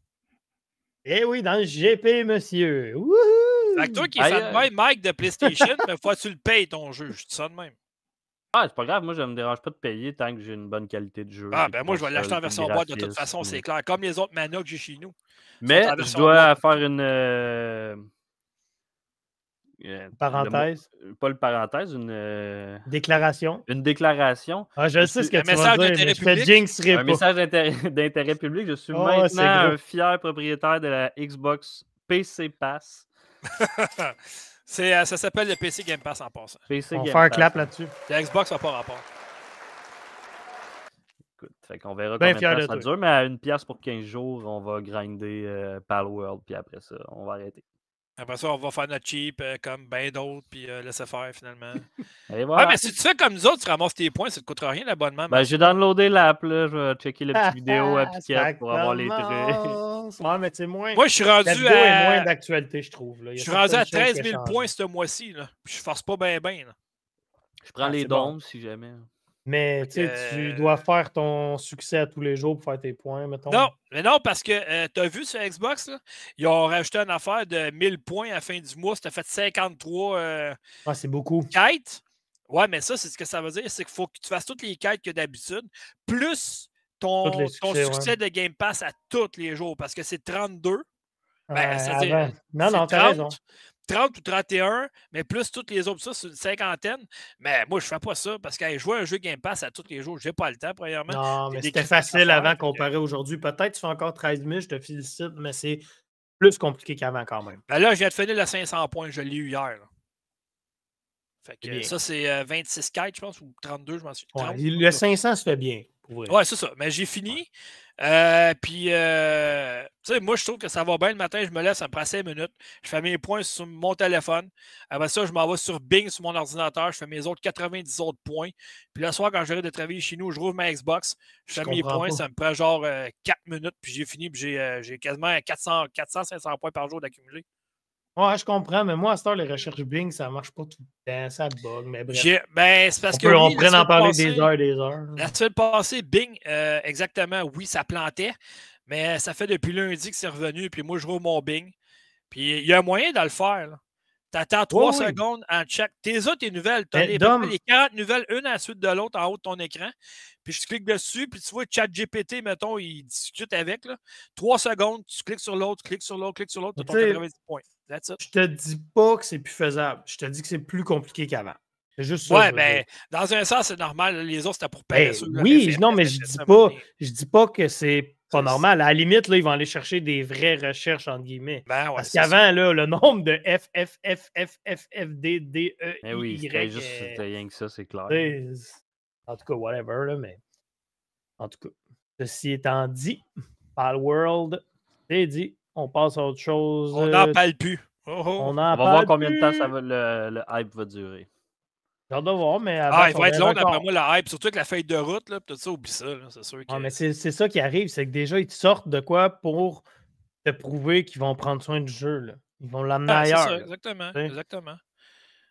Eh oui, dans le GP, monsieur. Wouhou! Fait que toi qui es fanboy Mike de PlayStation, mais faut que tu le payes ton jeu. Je dis ça de même. Ah, c'est pas grave, moi, je me dérange pas de payer tant que j'ai une bonne qualité de jeu. Ah, ben moi, je vais l'acheter en version boîte de toute façon, c'est clair. Comme les autres Mana que j'ai chez nous. Mais je dois faire une. Euh, euh, parenthèse. Euh, pas le parenthèse, une. Euh, déclaration. Une déclaration. Ah, je sais ce que un tu message vas dire, mais je Un message d'intérêt public. Je suis oh, maintenant un fier propriétaire de la Xbox PC Pass. ça s'appelle le PC Game Pass en passant. PC On va faire un clap là-dessus. La Xbox n'a pas rapport. Écoute, fait qu'on verra ben combien de temps ça dure, mais à une pièce pour 15 jours, on va grinder euh, Palworld, puis après ça, on va arrêter. Après ça, on va faire notre cheap euh, comme bien d'autres, puis euh, laisser faire finalement. Et voilà. mais si tu fais comme nous autres, tu ramasses tes points, ça ne te coûtera rien l'abonnement. Ben, j'ai downloadé l'app, là, je vais checker la petite vidéo à Piquette pour avoir les trucs. ouais, mais c'est moins. Moi, je suis rendu à. moins d'actualité, je trouve. Je suis rendu à 13 000 points ce mois-ci. Je ne force pas bien, bien. Je prends ah, les dons si jamais. Mais tu euh, dois faire ton succès à tous les jours pour faire tes points, mettons. Non, mais non, parce que euh, tu as vu sur Xbox, là, ils ont rajouté une affaire de 1000 points à la fin du mois. C'était fait 53 euh, ah, c'est beaucoup. quêtes. Ouais, mais ça, c'est ce que ça veut dire, c'est qu'il faut que tu fasses toutes les quêtes que d'habitude, plus ton, succès, de Game Pass à tous les jours, parce que c'est 32. Ben, non, non, t'as raison. 30 ou 31, mais plus toutes les autres, ça, c'est une cinquantaine. Mais moi, je fais pas ça parce que je joue un jeu Game Pass à tous les jours. J'ai pas le temps, premièrement. Non, mais c'était facile avant comparé aujourd'hui. Peut-être tu fais encore 13 000, je te félicite, mais c'est plus compliqué qu'avant quand même. Ben là, je viens de finir le 500 points. Je l'ai eu hier. Fait que, ça, c'est 26 euh, kites, je pense, ou 32, je m'en suis. le 500 se fait bien. Ouais, c'est ça. Mais j'ai fini. Euh, puis, euh, tu sais, moi, je trouve que ça va bien le matin. Je me laisse, ça me prend 5 minutes. Je fais mes points sur mon téléphone. Après ça, je m'en vais sur Bing, sur mon ordinateur. Je fais mes autres 90 autres points. Puis le soir, quand j'arrive de travailler chez nous, je rouvre ma Xbox. Je fais mes points. Ça me prend genre 4 euh, minutes. Puis j'ai fini. Puis j'ai quasiment 400-500 points par jour d'accumuler. Ouais, je comprends, mais moi, à ce temps, les recherches Bing, ça marche pas tout le temps, ça bug, mais bref. Ben, c'est parce on que. Peut, on pourrait en parler des heures et des heures. La semaine passée, Bing, euh, exactement, oui, ça plantait, mais ça fait depuis lundi que c'est revenu, puis moi, je roule mon Bing. Puis il y a un moyen de le faire. Tu attends trois secondes en check. Tes autres, tes nouvelles, tu as les, les, 40 nouvelles, une à la suite de l'autre en haut de ton écran. Puis je clique dessus, puis tu vois ChatGPT, mettons, il discute avec. Là. Trois secondes, tu cliques sur l'autre, cliques sur l'autre, cliques sur l'autre, tu ton 90 points. Je te dis pas que c'est plus faisable. Je te dis que c'est plus compliqué qu'avant. C'est juste ça. Ouais, mais ben, dans un sens, c'est normal. Les autres, c'était pour payer ben, Oui, non, mais je dis pas, je dis pas que c'est pas normal. À la limite, là, ils vont aller chercher des vraies recherches, entre guillemets. Ben ouais, Parce qu'avant, le nombre de F, F, F, F, F, F, D, D, E, I, oui, Y. juste rien que ça, c'est clair. En tout cas, whatever, là, mais. En tout cas, ceci étant dit, World, c'est dit on passe à autre chose. On n'en parle plus. Oh, oh. On, va voir combien de temps ça va, le, hype va durer. J'ai hâte de voir, mais. Ah, il va être long d'après moi, le hype, surtout avec la feuille de route, là, tout ça, oublie ça, c'est sûr. Que... mais c'est ça qui arrive, c'est que déjà, ils te sortent de quoi pour te prouver qu'ils vont prendre soin du jeu. Là. Ils vont l'amener ah, ailleurs. Ça, exactement, exactement.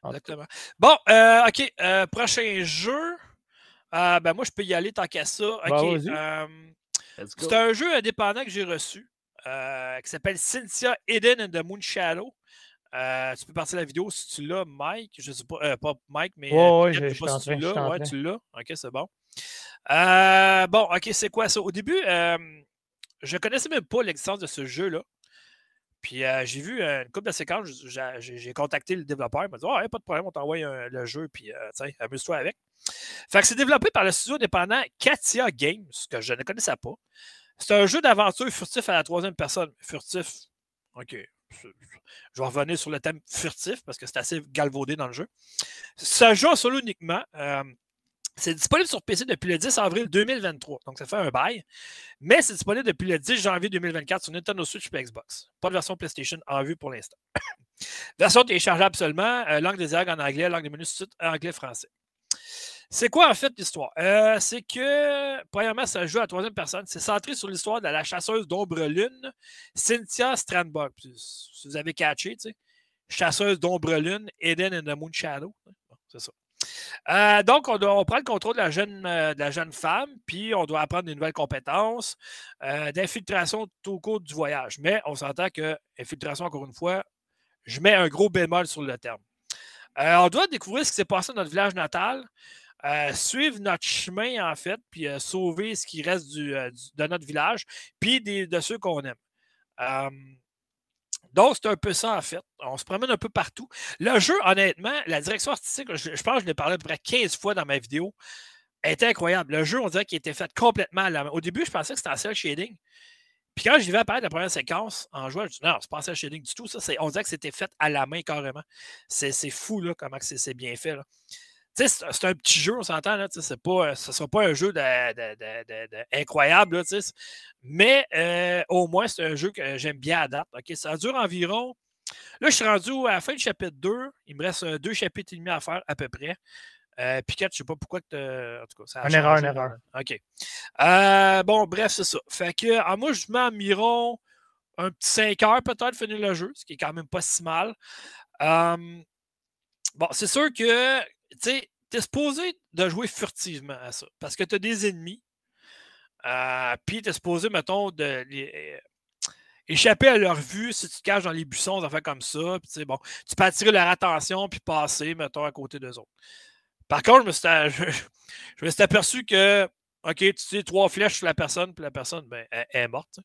Exactement. Bon, euh, OK. Euh, prochain jeu. Euh, ben moi, je peux y aller tant qu'à ça. OK. c'est un jeu indépendant que j'ai reçu. Euh, qui s'appelle Cynthia Eden and the Moon Shadow. Euh, tu peux partir la vidéo si tu l'as, Mike. Je sais pas, euh, pas Mike, mais ouais, je, sais pas si tu l'as. Ouais, tu l'as. Ok, c'est bon. bon, ok, c'est quoi ça? Au début, je ne connaissais même pas l'existence de ce jeu-là. Puis j'ai vu une couple de séquences, j'ai contacté le développeur, il m'a dit oh, pas de problème, on t'envoie le jeu, puis tiens, amuse-toi avec. Fait que c'est développé par le studio indépendant Katia Games, que je ne connaissais pas. C'est un jeu d'aventure furtif à la troisième personne. Furtif, OK. Je vais revenir sur le thème furtif parce que c'est assez galvaudé dans le jeu. Ça joue solo uniquement. Euh, c'est disponible sur PC depuis le 10 avril 2023. Donc, ça fait un bail. Mais c'est disponible depuis le 10 janvier 2024 sur Nintendo Switch et Xbox. Pas de version PlayStation en vue pour l'instant. version téléchargeable seulement. Euh, langue des dialogues en anglais, langue des menus anglais-français. C'est quoi en fait l'histoire? Euh, c'est que, premièrement, ça joue à la troisième personne. C'est centré sur l'histoire de la chasseuse d'ombre lune, Cynthia Strandberg. Si vous avez catché, tu sais. Chasseuse d'ombre lune, Eden and the Moon Shadow. c'est ça. Euh, donc, on, doit, on, prend le contrôle de la jeune, euh, de la jeune femme, puis on doit apprendre des nouvelles compétences d'infiltration tout au cours du voyage. Mais on s'entend que infiltration, encore une fois, je mets un gros bémol sur le terme. on doit découvrir ce qui s'est passé dans notre village natal, euh, suivre notre chemin, en fait, puis euh, sauver ce qui reste euh, de notre village, puis de ceux qu'on aime. donc, c'est un peu ça, en fait. On se promène un peu partout. Le jeu, honnêtement, la direction artistique, je, pense que je l'ai parlé à peu près 15 fois dans ma vidéo, était incroyable. Le jeu, on dirait qu'il était fait complètement à la main. Au début, je pensais que c'était en cell shading. Puis quand j'y vais apparaître la première séquence en jouant, je dis non, c'est pas en cell shading du tout. Ça, on dirait que c'était fait à la main carrément. C'est fou là, comment c'est bien fait. Là c'est un petit jeu, on s'entend, là, pas, ce ne sera pas un jeu incroyable, mais euh, au moins, c'est un jeu que j'aime bien à date. Ça dure environ. Là, je suis rendu à la fin du chapitre 2. Il me reste euh, deux chapitres et demi à faire à peu près. Euh, Piquette, je ne sais pas pourquoi que En tout cas, ça a erreur, une erreur. OK. Euh, bon, bref, c'est ça. Fait que moi, je mets environ un petit 5 heures peut-être finir le jeu, ce qui est quand même pas si mal. bon, c'est sûr que tu es supposé de jouer furtivement à ça parce que tu as des ennemis. Euh, puis tu es supposé, mettons, de euh, échapper à leur vue si tu te caches dans les buissons, des fait comme ça. Puis, bon, tu peux attirer leur attention puis passer, mettons, à côté d'eux autres. Par contre, je me suis, aperçu que, OK, tu tires trois flèches sur la personne, puis la personne ben, est morte.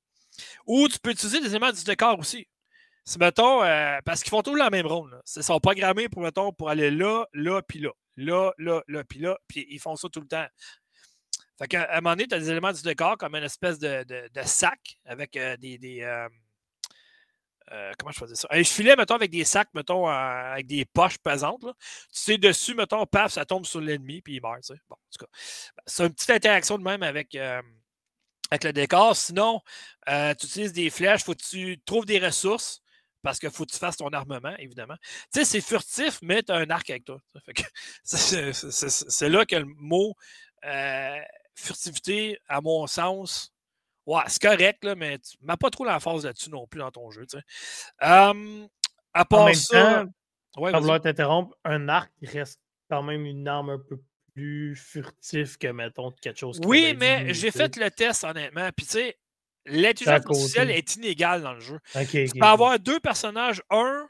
Ou tu peux utiliser des éléments du décor aussi. Mettons, euh, parce qu'ils font tout la même ronde. Ils sont programmés pour, mettons, pour aller là, là, puis là. Là, là, là, puis là. Puis ils font ça tout le temps. Fait qu'à un moment donné, tu as des éléments du décor comme une espèce de, sac avec euh, des. des comment je faisais ça? Un filet, mettons, avec des sacs, mettons, avec des poches pesantes. Tu sais, dessus, mettons, paf, ça tombe sur l'ennemi, puis il meurt. Bon, en tout cas, c'est une petite interaction de même avec, avec le décor. Sinon, tu utilises des flèches, faut que tu trouves des ressources parce qu'il faut que tu fasses ton armement, évidemment. Tu sais, c'est furtif, mais tu as un arc avec toi. C'est là que le mot furtivité, à mon sens, ouais, c'est correct, là, mais tu mets pas trop la force là-dessus non plus dans ton jeu. À part ça. Temps, ouais, vouloir t'interrompre, un arc reste quand même une arme un peu plus furtif que, mettons, quelque chose qui Oui, mais j'ai fait le test, honnêtement. Puis, tu sais, l'intelligence artificielle est inégale dans le jeu. tu peux avoir deux personnages, un,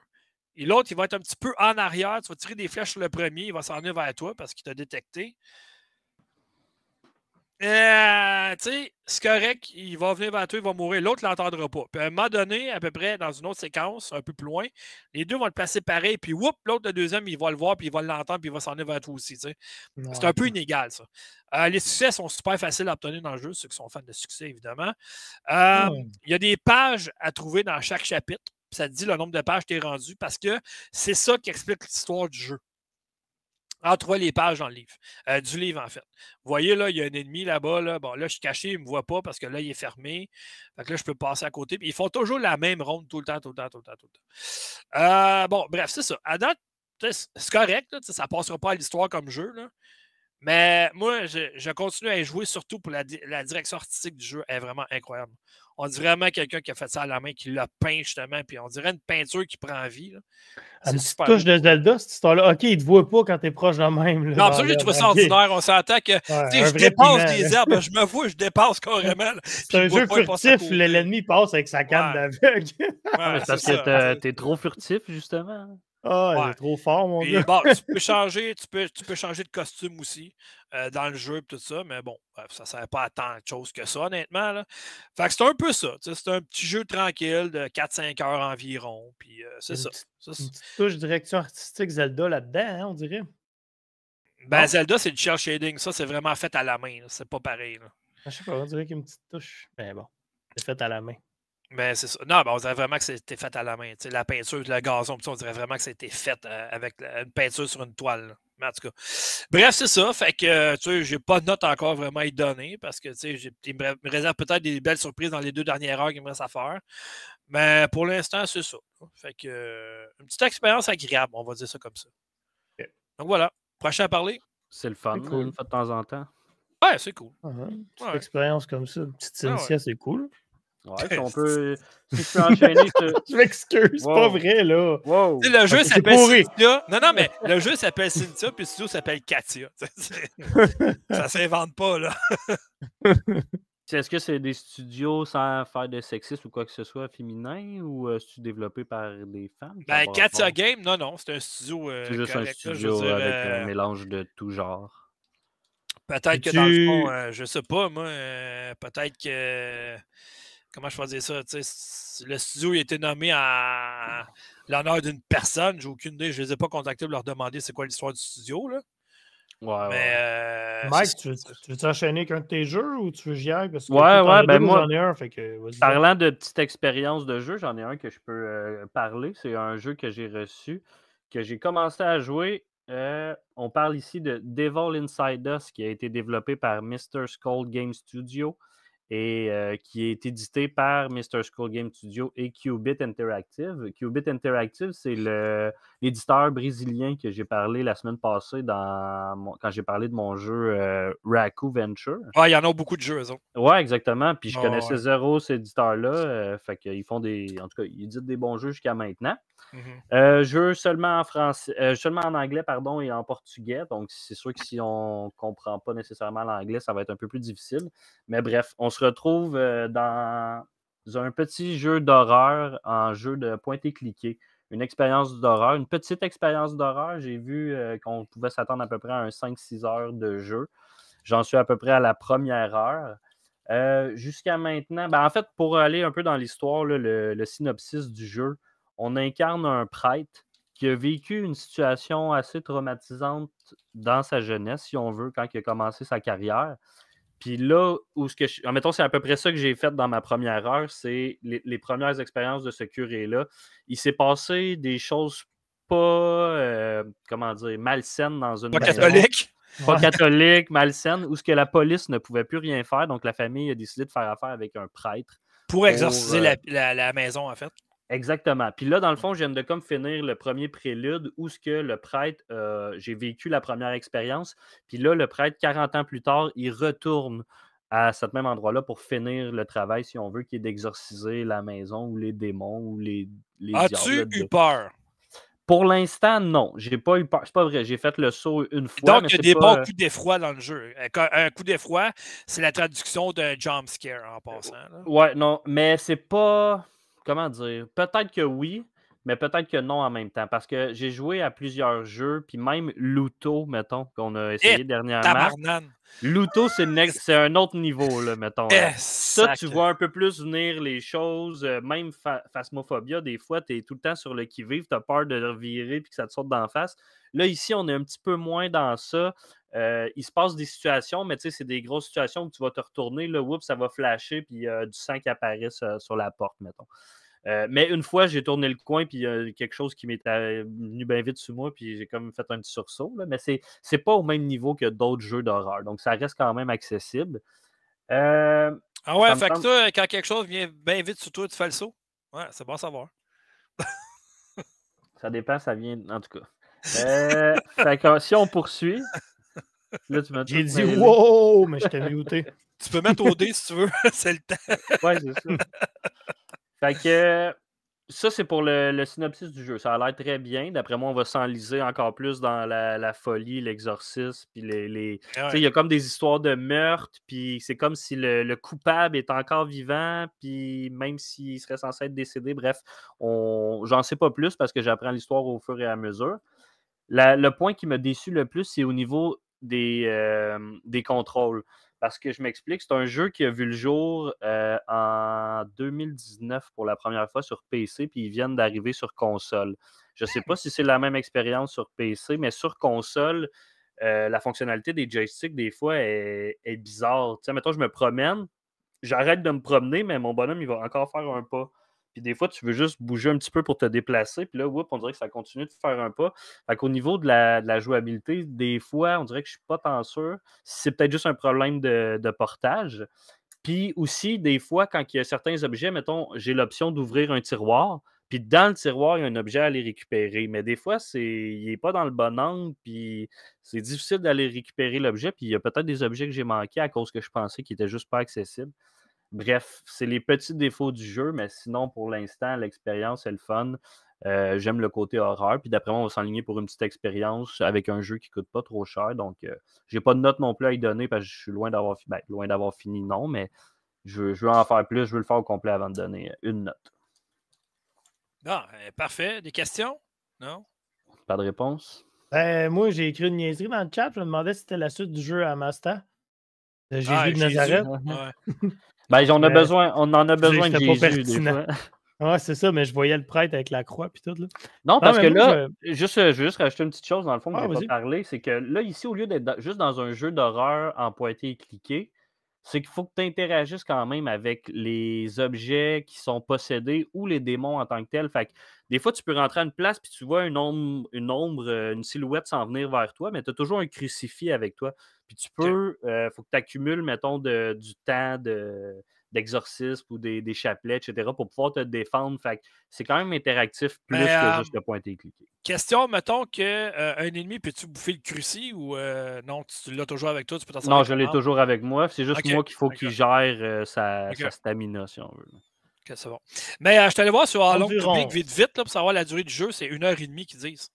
et l'autre, il va être un petit peu en arrière. Tu vas tirer des flèches sur le premier, il va s'en venir vers toi parce qu'il t'a détecté. Euh, tu sais, c'est correct, il va venir vers toi, il va mourir, l'autre ne l'entendra pas. Puis à un moment donné, à peu près dans une autre séquence, un peu plus loin, les deux vont le placer pareil, puis whoop, l'autre, le deuxième, il va le voir, puis il va l'entendre, puis il va s'en aller vers toi aussi. C'est un peu inégal, ça. Euh, les succès sont super faciles à obtenir dans le jeu, ceux qui sont fans de succès, évidemment. Euh, il y a des pages à trouver dans chaque chapitre. Ça te dit le nombre de pages que tu es rendu parce que c'est ça qui explique l'histoire du jeu entre les pages livre, euh, du livre en fait. Vous voyez là, il y a un ennemi là-bas. Là. Bon, là, je suis caché, il ne me voit pas parce que là, il est fermé. Fait que là, je peux passer à côté. ils font toujours la même ronde tout le temps, tout le temps, tout le temps, tout le temps. Euh, bon, bref, c'est ça. À date, c'est correct. ça ne passera pas à l'histoire comme jeu. Là. Mais moi, je, continue à y jouer surtout pour la, la direction artistique du jeu est vraiment incroyable. On dirait vraiment quelqu'un qui a fait ça à la main, qui l'a peint justement, puis on dirait une peinture qui prend vie. Là. Une petite touche de Zelda, cette histoire-là. Ok, il ne te voit pas quand tu es proche de même. Là, non, absolument, je trouve ça ordinaire. On s'entend que je dépasse des herbes, je me vois, je dépasse carrément. C'est un jeu furtif, l'ennemi passe avec sa canne d'aveugle. Ouais, parce que tu es trop furtif, justement. Ah, il est trop fort, mon gars. Bon, tu peux changer, tu peux, tu peux changer de costume aussi euh, dans le jeu et tout ça, mais bon, ça ne sert pas à tant de choses que ça, honnêtement. Là. Fait que c'est un peu ça. C'est un petit jeu tranquille de 4-5 heures environ. Puis euh, c'est ça. Une petite touche direction artistique Zelda là-dedans, hein, on dirait. Ben, Zelda, c'est du shell shading. Ça, c'est vraiment fait à la main. C'est pas pareil. Là. Ah, je sais pas, on dirait qu'il y a une petite touche. Mais bon, c'est fait à la main. Ben, c'est ça. Non, ben, on dirait vraiment que c'était fait à la main. la peinture, le gazon, on dirait vraiment que c'était fait euh, avec une peinture sur une toile. Mais en tout cas. Bref, c'est ça. Fait que, tu sais, j'ai pas de note encore vraiment à y donner parce que, tu sais, il me réserve peut-être des belles surprises dans les deux dernières heures qu'il me reste à faire. Mais pour l'instant, c'est ça. Fait que, euh, une petite expérience agréable, on va dire ça comme ça. Donc voilà. Prochain à parler. C'est le fun, cool. une fois de temps en temps. Ouais, c'est cool. Uh-huh. Une petite expérience comme ça, une petite ah, c'est cool. Ouais, si on peut. Si je peux enchaîner. Je, m'excuse, c'est pas vrai, là. Wow. Le jeu s'appelle Cynthia. Non, non, mais le jeu s'appelle Cynthia, puis le studio s'appelle Katia. Ça s'invente pas, là. Est-ce que c'est des studios sans faire de sexisme ou quoi que ce soit féminin ou euh, c'est développé par des femmes? Ben, Katia Game, non, non, c'est un studio. Euh, c'est juste un studio avec un euh, mélange de tout genre. Peut-être que dans le fond, euh, je sais pas, moi, peut-être que comment je faisais ça? Le studio a été nommé à l'honneur d'une personne. J'ai aucune idée. Je ne les ai pas contactés pour leur demander c'est quoi l'histoire du studio. Là. Ouais, Mais, euh, Mike, tu veux, enchaîner qu'un de tes jeux ou tu veux j'y aille? Parce que ouais, ouais, ben moi, un, fait que, parlant de petite expérience de jeu, j'en ai un que je peux euh, parler. C'est un jeu que j'ai reçu, que j'ai commencé à jouer. Euh, on parle ici de Devil Inside Us, qui a été développé par Mr. Skull Game Studio et qui est édité par Mr. School Game Studio et Qubit Interactive. Qubit Interactive, c'est l'éditeur brésilien que j'ai parlé la semaine passée dans quand j'ai parlé de mon jeu Raku Venture. Ouais, il y en a beaucoup de jeux, eux Ouais, exactement. Puis je connaissais zéro cet éditeur-là. fait qu'ils font des. En tout cas, ils éditent des bons jeux jusqu'à maintenant. Mmh jeu seulement en français, seulement en anglais, pardon, et en portugais. Donc, c'est sûr que si on ne comprend pas nécessairement l'anglais, ça va être un peu plus difficile. Mais bref, on se retrouve dans un petit jeu d'horreur en jeu de pointer-cliquer. Une expérience d'horreur, une petite expérience d'horreur. J'ai vu qu'on pouvait s'attendre à peu près à un 5-6 heures de jeu. J'en suis à peu près à la première heure. Jusqu'à maintenant, ben, en fait, pour aller un peu dans l'histoire, le, synopsis du jeu, on incarne un prêtre qui a vécu une situation assez traumatisante dans sa jeunesse, si on veut, quand il a commencé sa carrière. Puis là, où ce que je... mettons, c'est à peu près ça que j'ai fait dans ma première heure, c'est les, premières expériences de ce curé-là. Il s'est passé des choses pas, euh, comment dire, malsaines dans une Pas catholique? Pas catholique, malsaine, où ce que la police ne pouvait plus rien faire. Donc, la famille a décidé de faire affaire avec un prêtre. Pour exorciser euh, la, maison, en fait. Exactement. Puis là, dans le fond, je viens de comme finir le premier prélude où ce que le prêtre, euh, j'ai vécu la première expérience. Puis là, le prêtre, 40 ans plus tard, il retourne à ce même endroit-là pour finir le travail, si on veut, qui est d'exorciser la maison ou les démons ou les, les As-tu eu peur? Pour l'instant, non. J'ai pas eu peur. C'est pas vrai. J'ai fait le saut une fois. Donc, il y a des bons coups d'effroi dans le jeu. Un coup d'effroi, c'est la traduction d'un jump scare en passant. Ouais, non. Mais c'est pas comment dire? Peut-être que oui, mais peut-être que non en même temps. Parce que j'ai joué à plusieurs jeux, puis même Luto, mettons, qu'on a essayé eh, dernièrement. Luto, c'est un autre niveau, là, mettons. Eh, ça, tu vois un peu plus venir les choses. Euh, même Phasmophobia, des fois, tu es tout le temps sur le qui-vive, tu as peur de revirer puis que ça te saute d'en face. Là, ici, on est un petit peu moins dans ça. Euh, il se passe des situations, mais tu sais, c'est des grosses situations où tu vas te retourner, le whoop, ça va flasher, puis il y a du sang qui apparaît sur, la porte, mettons. Euh, mais une fois, j'ai tourné le coin, puis il y a quelque chose qui m'est venu bien vite sur moi, puis j'ai comme fait un petit sursaut. Là, mais c'est, c'est pas au même niveau que d'autres jeux d'horreur. Donc, ça reste quand même accessible. Euh, ah ouais, fait que toi, quand quelque chose vient bien vite sur toi, tu fais le saut. Ouais, c'est bon à savoir. ça dépend, ça vient. En tout cas. fait que si on poursuit. J'ai dit wow, mais je t'ai muté. Tu peux mettre au dé si tu veux, c'est le temps. ouais, c'est ça. Fait que ça, c'est pour le, synopsis du jeu. Ça a l'air très bien. D'après moi, on va s'enliser encore plus dans la, folie, l'exorcisme. Puis les, ah Il y a comme des histoires de meurtre. Puis c'est comme si le, coupable est encore vivant. Puis même s'il serait censé être décédé, bref, on... j'en sais pas plus parce que j'apprends l'histoire au fur et à mesure. le point qui m'a déçu le plus, c'est au niveau des, euh, des contrôles. Parce que je m'explique, c'est un jeu qui a vu le jour euh, en 2019 pour la première fois sur PC, puis ils viennent d'arriver sur console. Je ne sais pas si c'est la même expérience sur PC, mais sur console, euh, la fonctionnalité des joysticks, des fois, est, est bizarre. Tu sais, mettons, je me promène, j'arrête de me promener, mais mon bonhomme, il va encore faire un pas. Puis des fois, tu veux juste bouger un petit peu pour te déplacer. Puis là, on dirait que ça continue de faire un pas. Fait qu'au niveau de la, jouabilité, des fois, on dirait que je suis pas tant sûr. C'est peut-être juste un problème de, portage. Puis aussi, des fois, quand il y a certains objets, mettons, j'ai l'option d'ouvrir un tiroir. Puis dans le tiroir, il y a un objet à aller récupérer. Mais des fois, il n'est pas dans le bon angle. Puis c'est difficile d'aller récupérer l'objet. Puis il y a peut-être des objets que j'ai manqués à cause que je pensais qu'ils n'étaient juste pas accessibles. Bref, c'est les petits défauts du jeu, mais sinon, pour l'instant, l'expérience est le fun. Euh, j'aime le côté horreur. Puis d'après moi, on va s'enligner pour une petite expérience avec un jeu qui ne coûte pas trop cher. Donc, je euh, j'ai pas de note non plus à y donner parce que je suis loin d'avoir ben, loin d'avoir fini, non, mais je veux, en faire plus. Je veux le faire au complet avant de donner une note. Non, euh, parfait. Des questions? Non? Pas de réponse? Ben, moi, j'ai écrit une niaiserie dans le chat. Je me demandais si c'était la suite du jeu à Masta. Jésus ah, de Nazareth. Ben, on, a besoin, on en a besoin de Jésus, des fois. Ouais, c'est ça, mais je voyais le prêtre avec la croix puis tout. Là. Non, parce que là, juste, je veux juste rajouter une petite chose dans le fond que ah, je vais pas parler, c'est que là, ici, au lieu d'être juste dans un jeu d'horreur en pointé et cliqué, c'est qu'il faut que tu interagisses quand même avec les objets qui sont possédés ou les démons en tant que tels. Fait que des fois, tu peux rentrer à une place puis tu vois une ombre, une, ombre, euh, une silhouette s'en venir vers toi, mais tu as toujours un crucifix avec toi. Puis tu peux, il euh, faut que tu accumules, mettons, du temps d'exorcisme ou des, des, chapelets, etc., pour pouvoir te défendre. Fait c'est quand même interactif plus que juste le pointer et cliquer. Question, mettons qu'un euh, ennemi, peux-tu bouffer le cruci ou euh, non, tu l'as toujours avec toi, tu peux Non, je l'ai toujours avec moi. C'est juste moi qu'il faut qu'il gère sa, stamina, si on veut. Ok, c'est bon. Mais je t'allais voir sur Alon Public vite vite là, pour savoir la durée du jeu, c'est une heure et demie qu'ils disent.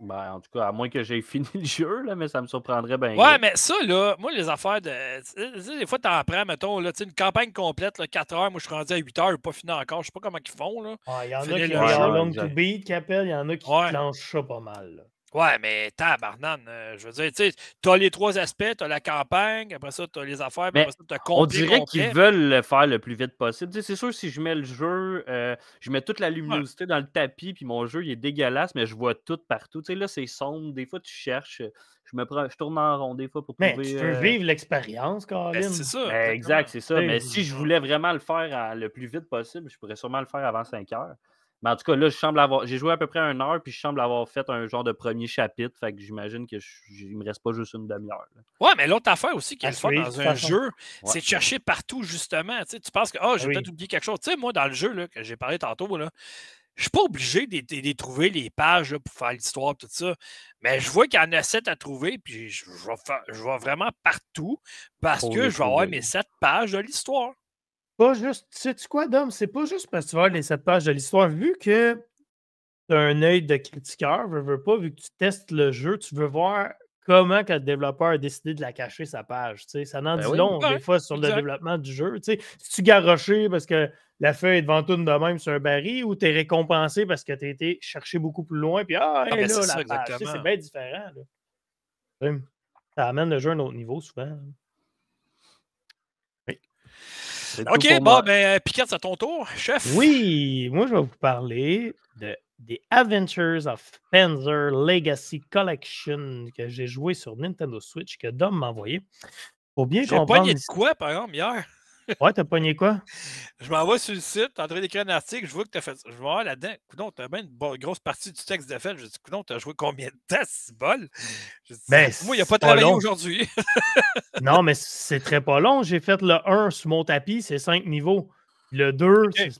Ben, en tout cas, à moins que j'aie fini le jeu, là, mais ça me surprendrait bien. Ouais, mais ça, là, moi, les affaires de. des fois, tu en prends, mettons, là, une campagne complète, là, 4 heures. Moi, je suis rendu à 8 heures, pas fini encore. Je sais pas comment ils font. Il y en a qui ont long to beat qui appellent, il y en a qui ouais. planchent ça pas mal. Ouais, mais tabarnane, euh, je veux dire, tu sais, tu as les trois aspects, tu as la campagne, après ça, tu as les affaires, puis après ça, tu as On dirait qu'ils veulent le faire le plus vite possible. c'est sûr, si je mets le jeu, euh, je mets toute la luminosité dans le tapis, puis mon jeu, il est dégueulasse, mais je vois tout partout. Tu sais, là, c'est sombre. Des fois, tu cherches. Je, me prends, je tourne en rond des fois pour trouver. Mais tu peux euh, vivre l'expérience, ben, Colin. c'est ça. Ben, exact, c'est ça. Mais si je voulais vraiment le faire le plus vite possible, je pourrais sûrement le faire avant 5 heures. Mais en tout cas, là, je semble avoir. J'ai joué à peu près un heure, puis je semble avoir fait un genre de premier chapitre. Fait que j'imagine qu'il ne me reste pas juste une demi-heure. Ouais, mais l'autre affaire aussi qui est le dans un jeu, c'est de chercher partout, justement. Tu, sais, tu penses que oh, j'ai peut-être oublié quelque chose. Tu sais, moi, dans le jeu là, que j'ai parlé tantôt, là, je suis pas obligé de, trouver les pages pour faire l'histoire, tout ça. Mais je vois qu'il y en a sept à trouver, puis je, je, vais, vraiment partout parce que je vais avoir mes sept pages de l'histoire pas juste. Sais-tu quoi, Dom? C'est pas juste parce que tu vois les sept pages de l'histoire. Vu que tu as un œil de critiqueur, veux, veux pas, vu que tu testes le jeu, tu veux voir comment que le développeur a décidé de la cacher sa page. Ça en ben dit long des fois sur le développement du jeu. Si tu garoché parce que la feuille est devant tout de même sur un baril ou tu es récompensé parce que tu as été chercher beaucoup plus loin puis ah, ah ben, là, la page. C'est bien différent. Ça amène le jeu à un autre niveau souvent. OK, bon, ben, euh, Piquette, c'est à ton tour, chef. Oui, moi, je vais vous parler de The Adventures of Panzer Legacy Collection que j'ai joué sur Nintendo Switch, que Dom m'a envoyé. Pour bien comprendre. J'ai de quoi, par exemple, hier? Ouais, t'as pogné quoi? Je m'envoie sur le site, t'es en train d'écrire un article, je vois que t'as fait. Je vois là-dedans. Coudon, t'as bien une grosse partie du texte de fait. Je dis, Coudon, t'as joué combien de temps, c'est bol? Ben, moi, il n'y a pas travaillé aujourd'hui. non, mais c'est très pas long. J'ai fait le 1 sur mon tapis, c'est 5 niveaux. Le 2, c'est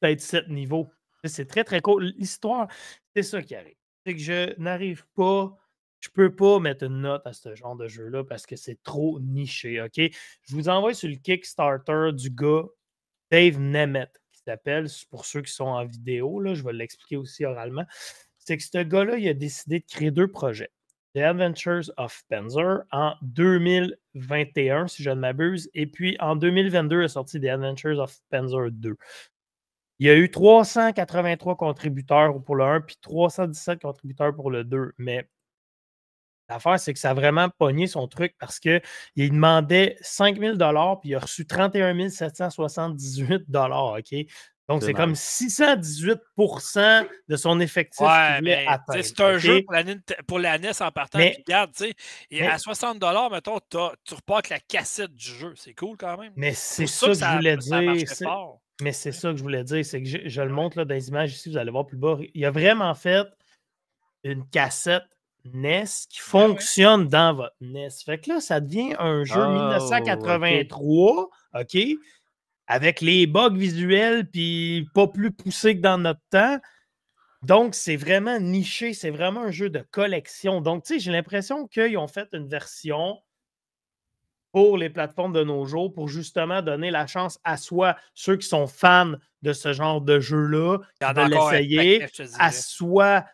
peut-être 7 niveaux. C'est très, très cool. L'histoire, c'est ça qui arrive. C'est que je n'arrive pas je peux pas mettre une note à ce genre de jeu-là parce que c'est trop niché, OK? Je vous envoie sur le Kickstarter du gars Dave Nemeth, qui s'appelle, pour ceux qui sont en vidéo, là, je vais l'expliquer aussi oralement. C'est que ce gars-là, il a décidé de créer deux projets. The Adventures of Panzer en 2021, si je ne m'abuse, et puis en 2022 est sorti The Adventures of Panzer 2. Il y a eu 383 contributeurs pour le 1, puis 317 contributeurs pour le 2. Mais L'affaire, c'est que ça a vraiment pogné son truc parce qu'il demandait 5 000 puis il a reçu 31 778 OK? Donc, c'est comme 618% de son effectif ouais, C'est un jeu pour la, NES en partant. Mais, regarde, tu sais, à 60 mettons, tu repars avec la cassette du jeu. C'est cool quand même. Mais c'est ça, que je voulais dire. Mais c'est ça que je voulais dire. C'est que je, le montre là, dans les images ici, vous allez voir plus bas. Il a vraiment fait une cassette NES qui fonctionne dans votre NES. Fait que là, ça devient un jeu 1983, OK, avec les bugs visuels, puis pas plus poussé que dans notre temps. Donc, c'est vraiment niché, c'est vraiment un jeu de collection. Donc, tu sais, j'ai l'impression qu'ils ont fait une version pour les plateformes de nos jours pour justement donner la chance à soi, ceux qui sont fans de ce genre de jeu-là, de l'essayer, à soi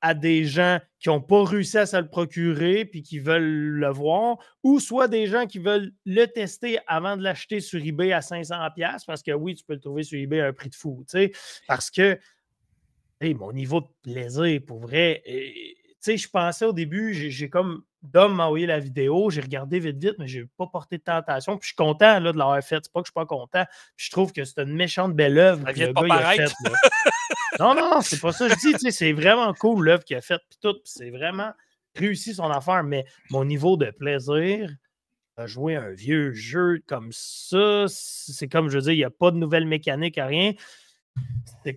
à des gens qui n'ont pas réussi à se le procurer puis qui veulent le voir, ou soit des gens qui veulent le tester avant de l'acheter sur eBay à 500$, parce que oui, tu peux le trouver sur eBay à un prix de fou, parce que mon niveau de plaisir, pour vrai, je pensais au début, j'ai comme Dom m'a envoyé la vidéo, j'ai regardé vite vite, mais je n'ai pas porté de tentation. Puis je suis content là, de l'avoir fait. C'est pas que je suis pas content. Puis je trouve que c'est une méchante belle œuvre gars a faite. non, non, c'est pas ça je dis. C'est vraiment cool l'œuvre qu'il a faite. Puis tout, c'est vraiment réussi son affaire. Mais mon niveau de plaisir à jouer un vieux jeu comme ça, c'est comme je veux dire, il n'y a pas de nouvelle mécanique, rien.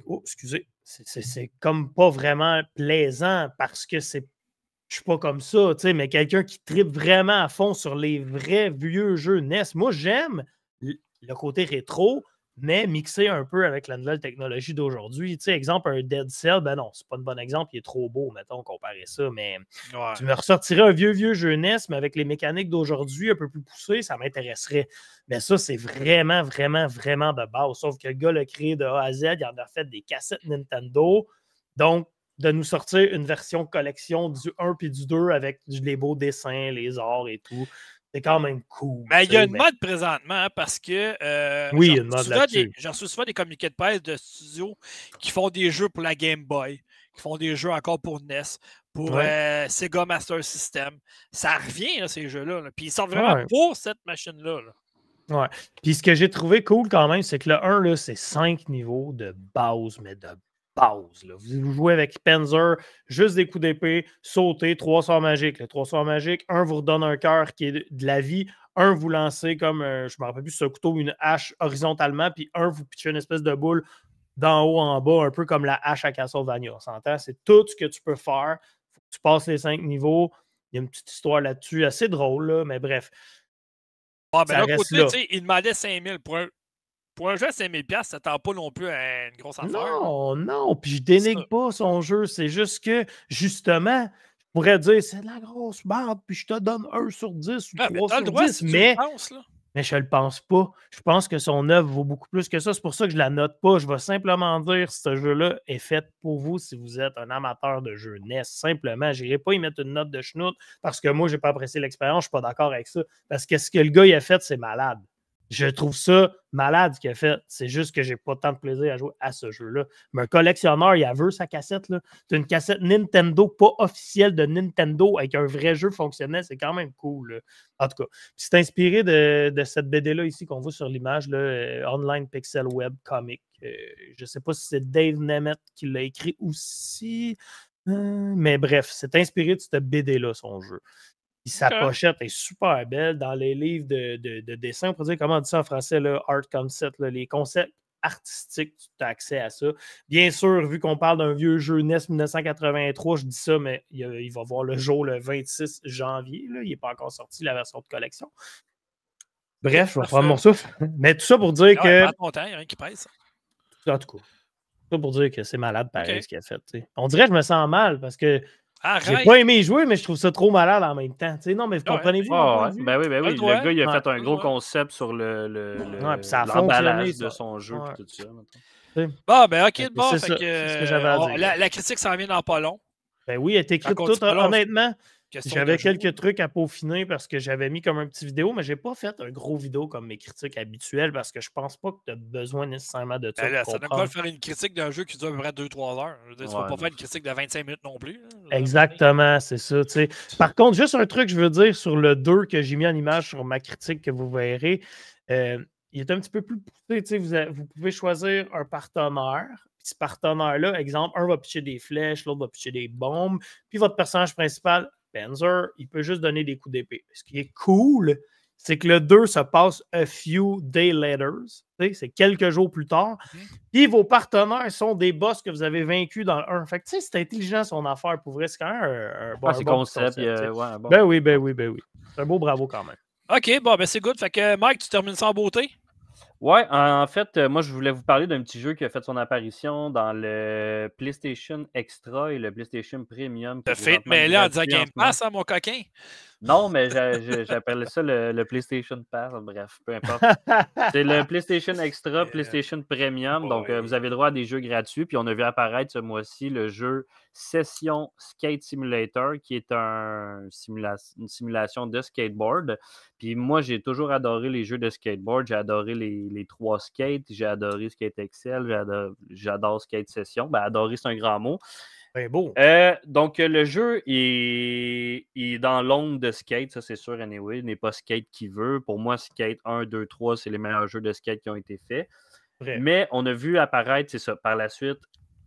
Oh, excusez. C'est comme pas vraiment plaisant parce que c'est je suis pas comme ça, mais quelqu'un qui tripe vraiment à fond sur les vrais vieux jeux NES. Moi, j'aime le côté rétro, mais mixé un peu avec la nouvelle technologie d'aujourd'hui. Tu sais, exemple, un Dead Cell, ben non, c'est pas un bon exemple, il est trop beau, mettons, comparer ça, mais tu me ressortirais un vieux, vieux jeu NES, mais avec les mécaniques d'aujourd'hui un peu plus poussées, ça m'intéresserait. Mais ça, c'est vraiment, vraiment, vraiment de base. Sauf que le gars l'a créé de A à Z, il en a fait des cassettes Nintendo. Donc, de nous sortir une version collection du 1 puis du 2 avec les beaux dessins, les arts et tout. C'est quand même cool. Mais il y a une mode présentement hein, parce que. Euh, oui, il y a une mode là J'en reçois souvent des communiqués de presse de studios qui font des jeux pour la Game Boy, qui font des jeux encore pour NES, pour euh, Sega Master System. Ça revient, ces jeux-là. Puis ils sortent vraiment pour cette machine-là. Ouais. Puis ce que j'ai trouvé cool quand même, c'est que le 1, c'est 5 niveaux de base, mais de base. Vous jouez avec Panzer, juste des coups d'épée, sauter, trois sorts magiques. Les trois sorts magiques, un vous redonne un cœur qui est de la vie, un vous lancez comme, euh, je ne me rappelle plus, ce couteau une hache horizontalement, puis un vous pitchez une espèce de boule d'en haut en bas, un peu comme la hache à Castlevania. On s'entend? C'est tout ce que tu peux faire. Faut que tu passes les cinq niveaux. Il y a une petite histoire là-dessus, assez drôle, mais bref. Ah, ben là, côté, il demandait 5000 pour un, pour un jeu à 5000$, ça t'attend pas non plus à une grosse affaire. Non, non, puis je dénigre pas son jeu. C'est juste que, justement, je pourrais dire c'est de la grosse merde, puis je te donne 1 sur 10 ou 3 ah, sur 10, mais. là mais je ne le pense pas. Je pense que son œuvre vaut beaucoup plus que ça. C'est pour ça que je ne la note pas. Je vais simplement dire ce jeu-là est fait pour vous si vous êtes un amateur de jeu NES. Simplement, je n'irai pas y mettre une note de schnout parce que moi, je n'ai pas apprécié l'expérience. Je ne suis pas d'accord avec ça. Parce que ce que le gars a fait, c'est malade. Je trouve ça malade ce qu'il a fait. C'est juste que j'ai pas tant de plaisir à jouer à ce jeu-là. Mais un collectionneur, il a vu sa cassette. C'est une cassette Nintendo, pas officielle de Nintendo, avec un vrai jeu fonctionnel. C'est quand même cool. En tout cas, c'est inspiré de, cette BD-là ici qu'on voit sur l'image, euh, Online Pixel Web Comic. Euh, je sais pas si c'est Dave Nemeth qui l'a écrit aussi. Euh, mais bref, c'est inspiré de cette BD-là, son jeu sa pochette est super belle dans les livres de, de, dessin. On pourrait dire comment on dit ça en français, là, art concept, les concepts artistiques, tu as accès à ça. Bien sûr, vu qu'on parle d'un vieux jeu NES 1983, je dis ça, mais il, va voir le jour le 26 janvier. Là. Il n'est pas encore sorti, la version de collection. Bref, je vais prendre mon souffle. Mais tout ça pour dire ah que. Il y a rien qui pèse. En tout cas, tout ça pour dire que c'est malade pareil ce qu'il a fait. On dirait que je me sens mal parce que j'ai pas aimé jouer, mais je trouve ça trop malade en même temps. non, mais vous comprenez-vous? Ah ben oui, ben oui. Le gars, il a fait un gros concept sur le, le, l'emballage de son jeu et tout ça. Bon, ben ok, bon. Fait que, la, la, critique s'en vient dans pas long. Ben oui, elle est écrite toute, honnêtement. J'avais quelques trucs à peaufiner parce que j'avais mis comme un petit vidéo, mais je n'ai pas fait un gros vidéo comme mes critiques habituelles parce que je pense pas que tu as besoin nécessairement de ça. Ben ça ne pas faire une critique d'un jeu qui dure à peu près 2-3 heures. tu ne vas pas faire une critique de 25 minutes non plus. Exactement, c'est ça. Par contre, juste un truc, je veux dire, sur le 2 que j'ai mis en image sur ma critique que vous verrez, euh, il est un petit peu plus poussé. Vous, vous pouvez choisir un partenaire ce partenaire-là, exemple, un va pitcher des flèches, l'autre va pitcher des bombes, puis votre personnage principal Panzer, il peut juste donner des coups d'épée. Ce qui est cool, c'est que le 2 se passe a few days later. C'est quelques jours plus tard. Mhm. Puis vos partenaires sont des boss que vous avez vaincus dans le 1. Fait que c'est intelligent son affaire. Pour vrai, c'est quand même un, bon, ah, concept. Ben oui, ben oui, ben oui. C'est un beau bravo quand même. OK, bon, ben c'est good. Fait que Mike, tu termines sans beauté? Ouais, en fait, euh, moi, je voulais vous parler d'un petit jeu qui a fait son apparition dans le PlayStation Extra et le PlayStation Premium. T'as fait mais là en disant Game Pass, hein, mon coquin? Non, mais j'appelais ça le, PlayStation Pass. Bref, peu importe. C'est le PlayStation Extra, PlayStation Premium. Donc, euh, vous avez droit à des jeux gratuits. Puis, on a vu apparaître ce mois-ci le jeu Session Skate Simulator, qui est un une simulation de skateboard. Puis, moi, j'ai toujours adoré les jeux de skateboard. J'ai adoré les, trois skates. J'ai adoré Skate Excel. J'adore Skate Session. Ben, adorer, c'est un grand mot. Ben, beau. Euh, donc, le jeu est, dans l'ombre de Skate, ça c'est sûr, anyway. Il n'est pas Skate qui veut. Pour moi, Skate 1, 2, 3, c'est les meilleurs jeux de Skate qui ont été faits. Mais on a vu apparaître, c'est ça, par la suite,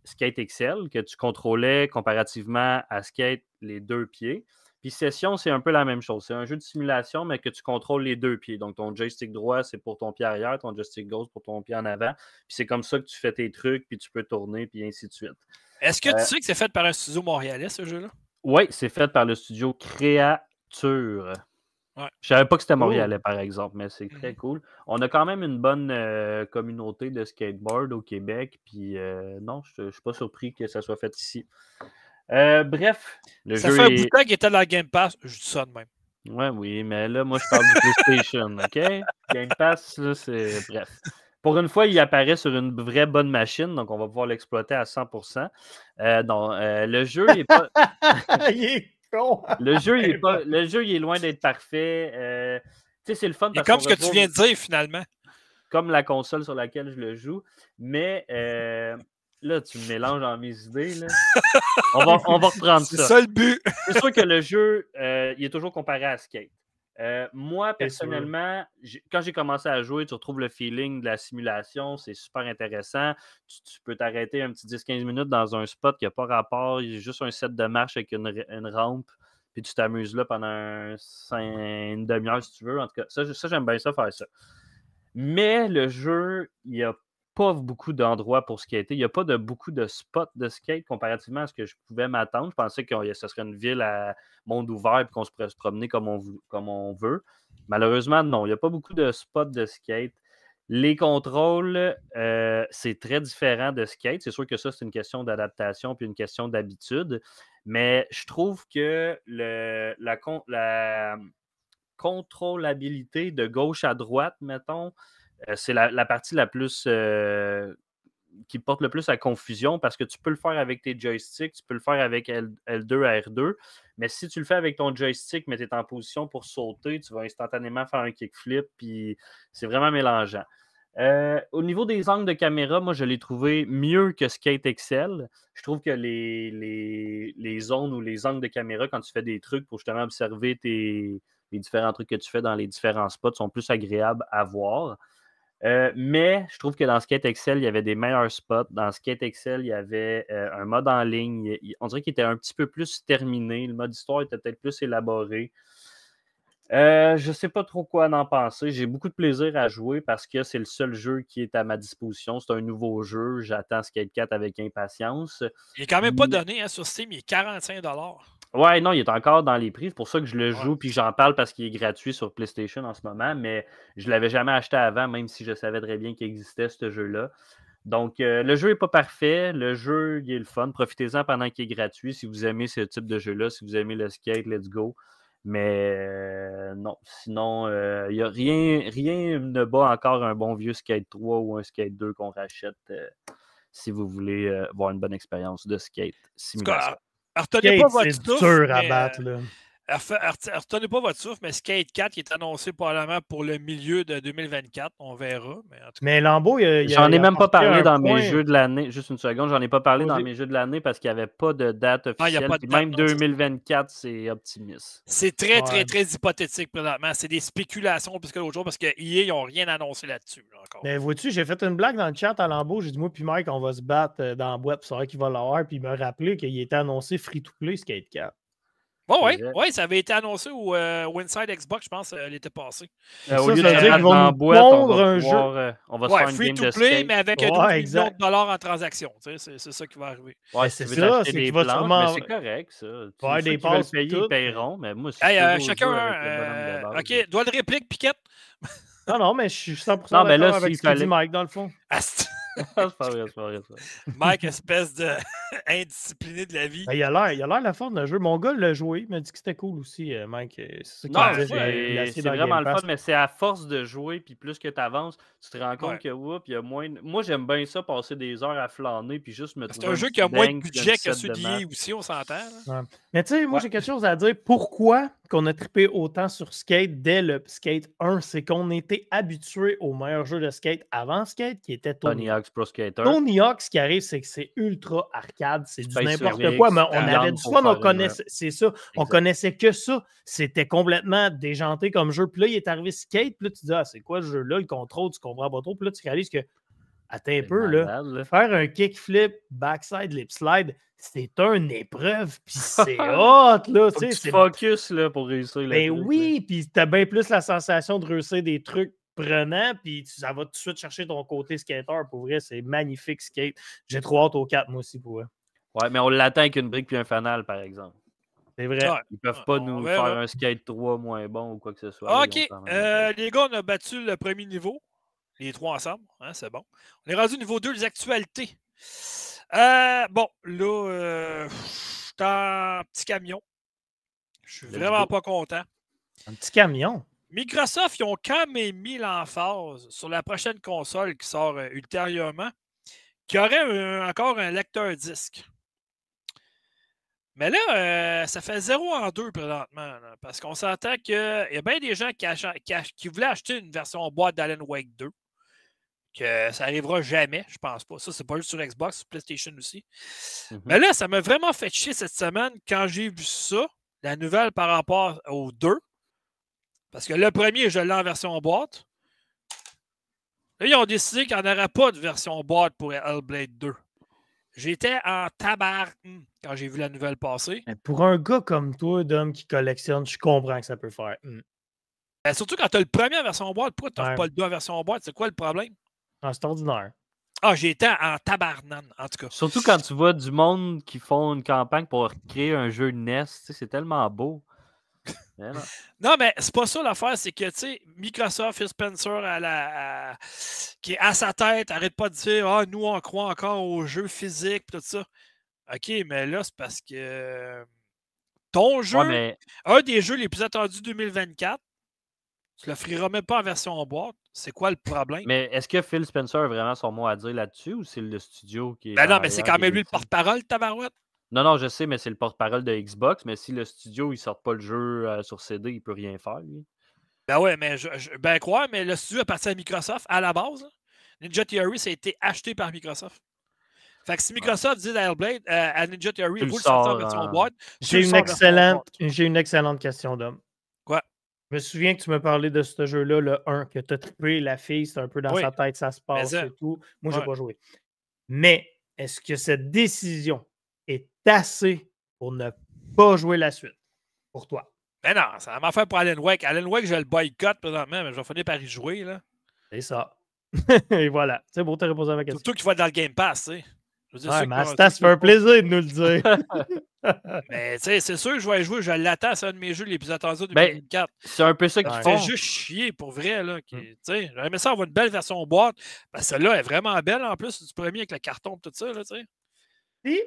Skate Excel, que tu contrôlais comparativement à Skate les deux pieds. Puis Session, c'est un peu la même chose. C'est un jeu de simulation, mais que tu contrôles les deux pieds. Donc, ton joystick droit, c'est pour ton pied arrière, ton joystick gauche pour ton pied en avant. Puis c'est comme ça que tu fais tes trucs, puis tu peux tourner, puis ainsi de suite. Est-ce que tu euh sais que c'est fait par un studio montréalais, ce jeu-là? Oui, c'est fait par le studio Créature. Ouais. Je savais pas que c'était montréalais, par exemple, mais c'est très mmh cool. On a quand même une bonne euh, communauté de skateboard au Québec, puis euh, non, je ne suis pas surpris que ça soit fait ici. bref, le ça fait un bout de temps qu'il était dans la Game Pass, je dis ça de même. Ouais, oui, mais là, moi, je parle du PlayStation, OK? Game Pass, là, c'est... Bref. Pour une fois, il apparaît sur une vraie bonne machine, donc on va pouvoir l'exploiter à 100%. Euh, euh, le jeu n'est pas. il est con. le jeu, il est pas... le jeu, il est loin d'être parfait. Euh, tu sais, c'est le fun. comme ce que tu viens de dire finalement. Comme la console sur laquelle je le joue. Mais là, tu me mélanges dans mes idées. Là. on, va, on va reprendre ça. C'est ça le but. c'est sûr que le jeu, euh, il est toujours comparé à Skate. Euh, moi, personnellement, quand j'ai commencé à jouer, tu retrouves le feeling de la simulation, c'est super intéressant. Tu, peux t'arrêter un petit 10-15 minutes dans un spot qui n'a pas rapport, il y a juste un set de marche avec une, rampe, puis tu t'amuses là pendant une demi-heure si tu veux. En tout cas, ça, ça j'aime bien ça faire ça. Mais le jeu, il n'y a pas beaucoup d'endroits pour skater. Il n'y a pas de beaucoup de spots de skate comparativement à ce que je pouvais m'attendre. Je pensais que ce serait une ville à monde ouvert et qu'on se pourrait se promener comme on, veut. Malheureusement, non. Il n'y a pas beaucoup de spots de skate. Les contrôles, euh, c'est très différent de skate. C'est sûr que ça, c'est une question d'adaptation puis une question d'habitude. Mais je trouve que la, la contrôlabilité de gauche à droite, mettons, c'est la, partie la plus euh, qui porte le plus à confusion parce que tu peux le faire avec tes joysticks, tu peux le faire avec L, 2 à R2, mais si tu le fais avec ton joystick, mais tu es en position pour sauter, tu vas instantanément faire un kickflip, puis c'est vraiment mélangeant. Euh, au niveau des angles de caméra, moi, je l'ai trouvé mieux que Skate Excel. Je trouve que les, les, les, zones ou les angles de caméra, quand tu fais des trucs pour justement observer tes, les différents trucs que tu fais dans les différents spots, sont plus agréables à voir. Euh, mais je trouve que dans Skate Excel, il y avait des meilleurs spots. Dans Skate Excel, il y avait euh, un mode en ligne. on dirait qu'il était un petit peu plus terminé. Le mode histoire était peut-être plus élaboré. Euh, je ne sais pas trop quoi en penser. J'ai beaucoup de plaisir à jouer parce que c'est le seul jeu qui est à ma disposition. C'est un nouveau jeu. J'attends Skate 4 avec impatience. Il n'est quand même pas donné hein, sur Steam. Il est 45 Ouais, non, il est encore dans les prix. C'est pour ça que je le joue puis j'en parle parce qu'il est gratuit sur PlayStation en ce moment. Mais je ne l'avais jamais acheté avant, même si je savais très bien qu'il existait ce jeu-là. Donc, euh, le jeu n'est pas parfait. Le jeu, il est le fun. Profitez-en pendant qu'il est gratuit. Si vous aimez ce type de jeu-là, si vous aimez le skate, let's go. Mais euh, non, sinon, euh, il y a rien, rien ne bat encore un bon vieux Skate 3 ou un Skate 2 qu'on rachète si vous voulez avoir une bonne expérience de skate simulation. Retenez pas votre. C'est dur à battre, là. Retenez pas votre souffle, mais Skate 4 est annoncé probablement pour le milieu de 2024. On verra. Mais, en mais Lambeau, il J'en ai même pas parlé dans mes jeux de l'année. Juste une seconde, j'en ai pas parlé dans mes jeux de l'année parce qu'il n'y avait pas de date officielle. même 2024, c'est optimiste. C'est très, très, très hypothétique présentement. C'est des spéculations plus que l'autre jour parce que ils n'ont rien annoncé là-dessus. mais vois-tu, j'ai fait une blague dans le chat à Lambeau. J'ai dit, moi, puis Mike, on va se battre euh, dans la boîte pour savoir qui va l'avoir. Puis il m'a rappelé qu'il était annoncé free-to-play Skate 4. Oui, oui, ouais, ça avait été annoncé au, euh, Inside Xbox, je pense, euh, l'été passé. Euh, au lieu de dire qu'ils vont boîte, on va un jeu. Euh, on va ouais, se faire free to play, mais avec ouais, 12 millions de dollars en transaction. C'est ça qui va arriver. Ouais, c'est ça, c'est qu'il va sûrement... Mais c'est correct, ça. Ouais, des passes payer, ils paieront, mais moi, c'est hey, chacun, OK, doigt de réplique, Piquette? non, non, mais je suis 100% d'accord avec ce que dit Mike, dans le fond. c'est pas vrai, c'est pas vrai ça. Mike, espèce de indiscipliné de la vie. Ben, il a l'air la forme d'un jeu. Mon gars l'a joué, il m'a dit que c'était cool aussi, euh, Mike. Euh, c'est vraiment le fun, mais c'est à force de jouer, puis plus que tu avances, tu te rends compte que il y a moins. Moi, j'aime bien ça, passer des heures à flâner, puis juste me C'est un jeu qui a moins de budget que celui d'hier aussi, on s'entend. Mais tu sais, moi, j'ai quelque chose à dire. Pourquoi qu'on a trippé autant sur Skate dès le Skate 1? C'est qu'on était habitué au meilleur jeu de skate avant Skate, qui était Tony Hawk's Pro Skater. Tony Hawk, ce qui arrive, c'est que c'est ultra arcade, c'est du n'importe quoi, mais on avait du fun, on connaissait, c'est ça, on connaissait que ça. C'était complètement déjanté comme jeu. Puis là, il est arrivé Skate, puis là, tu dis, ah, c'est quoi ce jeu-là, le contrôle, tu comprends pas trop. Puis là, tu réalises que, attends un peu, là, faire un kickflip, backside, lip slide, c'est une épreuve, puis c'est hot, là. tu sais, focus, là, pour réussir. Ben oui, puis t'as bien plus la sensation de réussir des trucs prenant, puis ça va tout de suite chercher ton côté skater. Pour vrai, c'est magnifique skate. J'ai trop hâte au 4, moi aussi, pour eux. Ouais, mais on l'attend avec une brique puis un fanal, par exemple. C'est vrai. Ils peuvent pas nous faire un skate 3 moins bon ou quoi que ce soit. OK. Euh, les gars, on a battu le premier niveau. Les trois ensemble. Hein, c'est bon. On est rendu au niveau 2, les actualités. Euh, bon, là, euh, je suis en petit camion. Je suis vraiment pas content. Un petit camion? Microsoft, ils ont quand même mis l'emphase sur la prochaine console qui sort euh, ultérieurement, qui aurait encore un lecteur disque. Mais là, euh, ça fait 0 en 2 présentement, parce qu'on s'entend qu'il y a bien des gens qui, qui, voulaient acheter une version boîte d'Allen Wake 2, que ça arrivera jamais, je pense pas. Ça, c'est pas juste sur Xbox, sur PlayStation aussi. Mm-hmm. Mais là, ça m'a vraiment fait chier cette semaine quand j'ai vu ça, la nouvelle par rapport aux deux. Parce que le premier, je l'ai en version boîte. Là, ils ont décidé qu'il n'y en aurait pas de version boîte pour Hellblade 2. J'étais en tabac quand j'ai vu la nouvelle passer. pour un gars comme toi, Dom, qui collectionne, je comprends que ça peut faire. Hmm. Ben, surtout quand tu as le premier en version boîte, pourquoi tu n'as pas le deux en version boîte? C'est quoi le problème? Ah, c'est ordinaire. Ah, j'étais en tabarnane, en tout cas. Surtout quand tu vois du monde qui font une campagne pour créer un jeu NES, c'est tellement beau. non. mais c'est pas ça l'affaire, c'est que, tu sais, Microsoft, Phil Spencer, à la, qui est à sa tête, arrête pas de dire, ah, nous, on croit encore aux jeux physiques, tout ça. OK, mais là, c'est parce que ton jeu, un des jeux les plus attendus 2024, tu le feras même pas en version en boîte. C'est quoi le problème? Mais est-ce que Phil Spencer a vraiment son mot à dire là-dessus ou c'est le studio qui est. Ben non, mais c'est quand même lui le porte-parole, Tabarouette. Non, non, je sais, mais c'est le porte-parole de Xbox. Mais si le studio, il sort pas le jeu euh, sur CD, il peut rien faire, lui. Ben ouais, mais je, ben quoi, mais le studio appartient à Microsoft à la base. Ninja Theory, ça a été acheté par Microsoft. Fait que si Microsoft dit à Hellblade, euh, à Ninja Theory, vous le sortez en version boîte. J'ai une, excellente, une excellente question, Dom. Je me souviens que tu me parlais de ce jeu-là, le 1, que tu as trippé la fille, c'est un peu dans sa tête, ça se passe et tout. Moi, je n'ai pas joué. Mais est-ce que cette décision est assez pour ne pas jouer la suite pour toi? Ben non, ça m'a fait pour Alan Wake. Alan Wake, je le boycott présentement, mais je vais finir par y jouer. là. C'est ça. et voilà. C'est beau, tu répondu à ma question. Surtout qu'il faut être dans le Game Pass, tu sais. Ouais, mais ça fait un plaisir de nous le dire. mais tu sais, c'est sûr que je vais y jouer, je l'attends, c'est un de mes jeux les plus attendus de 2004. Ben, c'est un peu ça qui fait juste chier pour vrai. Là, qui, mm. J'aurais aimé ça avoir une belle version boîte. Ben, celle-là est vraiment belle en plus, du premier avec le carton et tout ça. Là, si,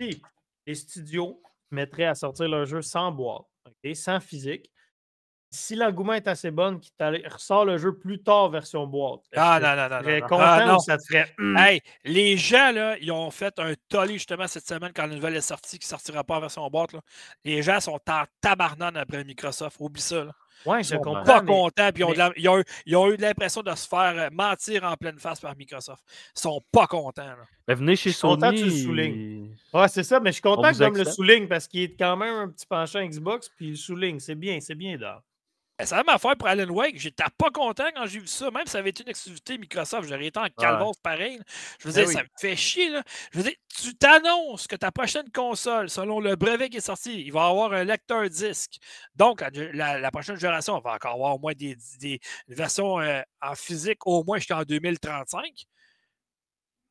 si les studios mettraient à sortir leur jeu sans boîte, sans physique, si l'engouement est assez bon, qu'il ressort le jeu plus tard version boîte. Ah non, non, non. non, content ah, ça te ferait. Hmm? Hey, les gens, là, ils ont fait un tollé justement cette semaine quand la nouvelle est sortie, qui ne sortira pas en version boîte. Là. Les gens sont en tabarnane après Microsoft. Oublie ça. Là. Ouais, je comprends. pas contents, puis ils, ont, eu l'impression de se faire euh, mentir en pleine face par Microsoft. Ils sont pas contents. Là. Ben, venez chez Sony. Content tu le soulignes. Ouais, c'est ça, mais je suis content que tu le souligne parce qu'il est quand même un petit penchant Xbox, puis il souligne. C'est bien, c'est bien d'or. Ça va m'affaire pour Alan Wake. J'étais pas content quand j'ai vu ça. Même si ça avait été une activité Microsoft, j'aurais été en calvose pareil. Je veux ben dire, ça me fait chier. Là. Je veux dire, tu t'annonces que ta prochaine console, selon le brevet qui est sorti, il va avoir un lecteur disque. Donc, la, prochaine génération, on va encore avoir au moins des, versions euh, en physique, au moins jusqu'en 2035.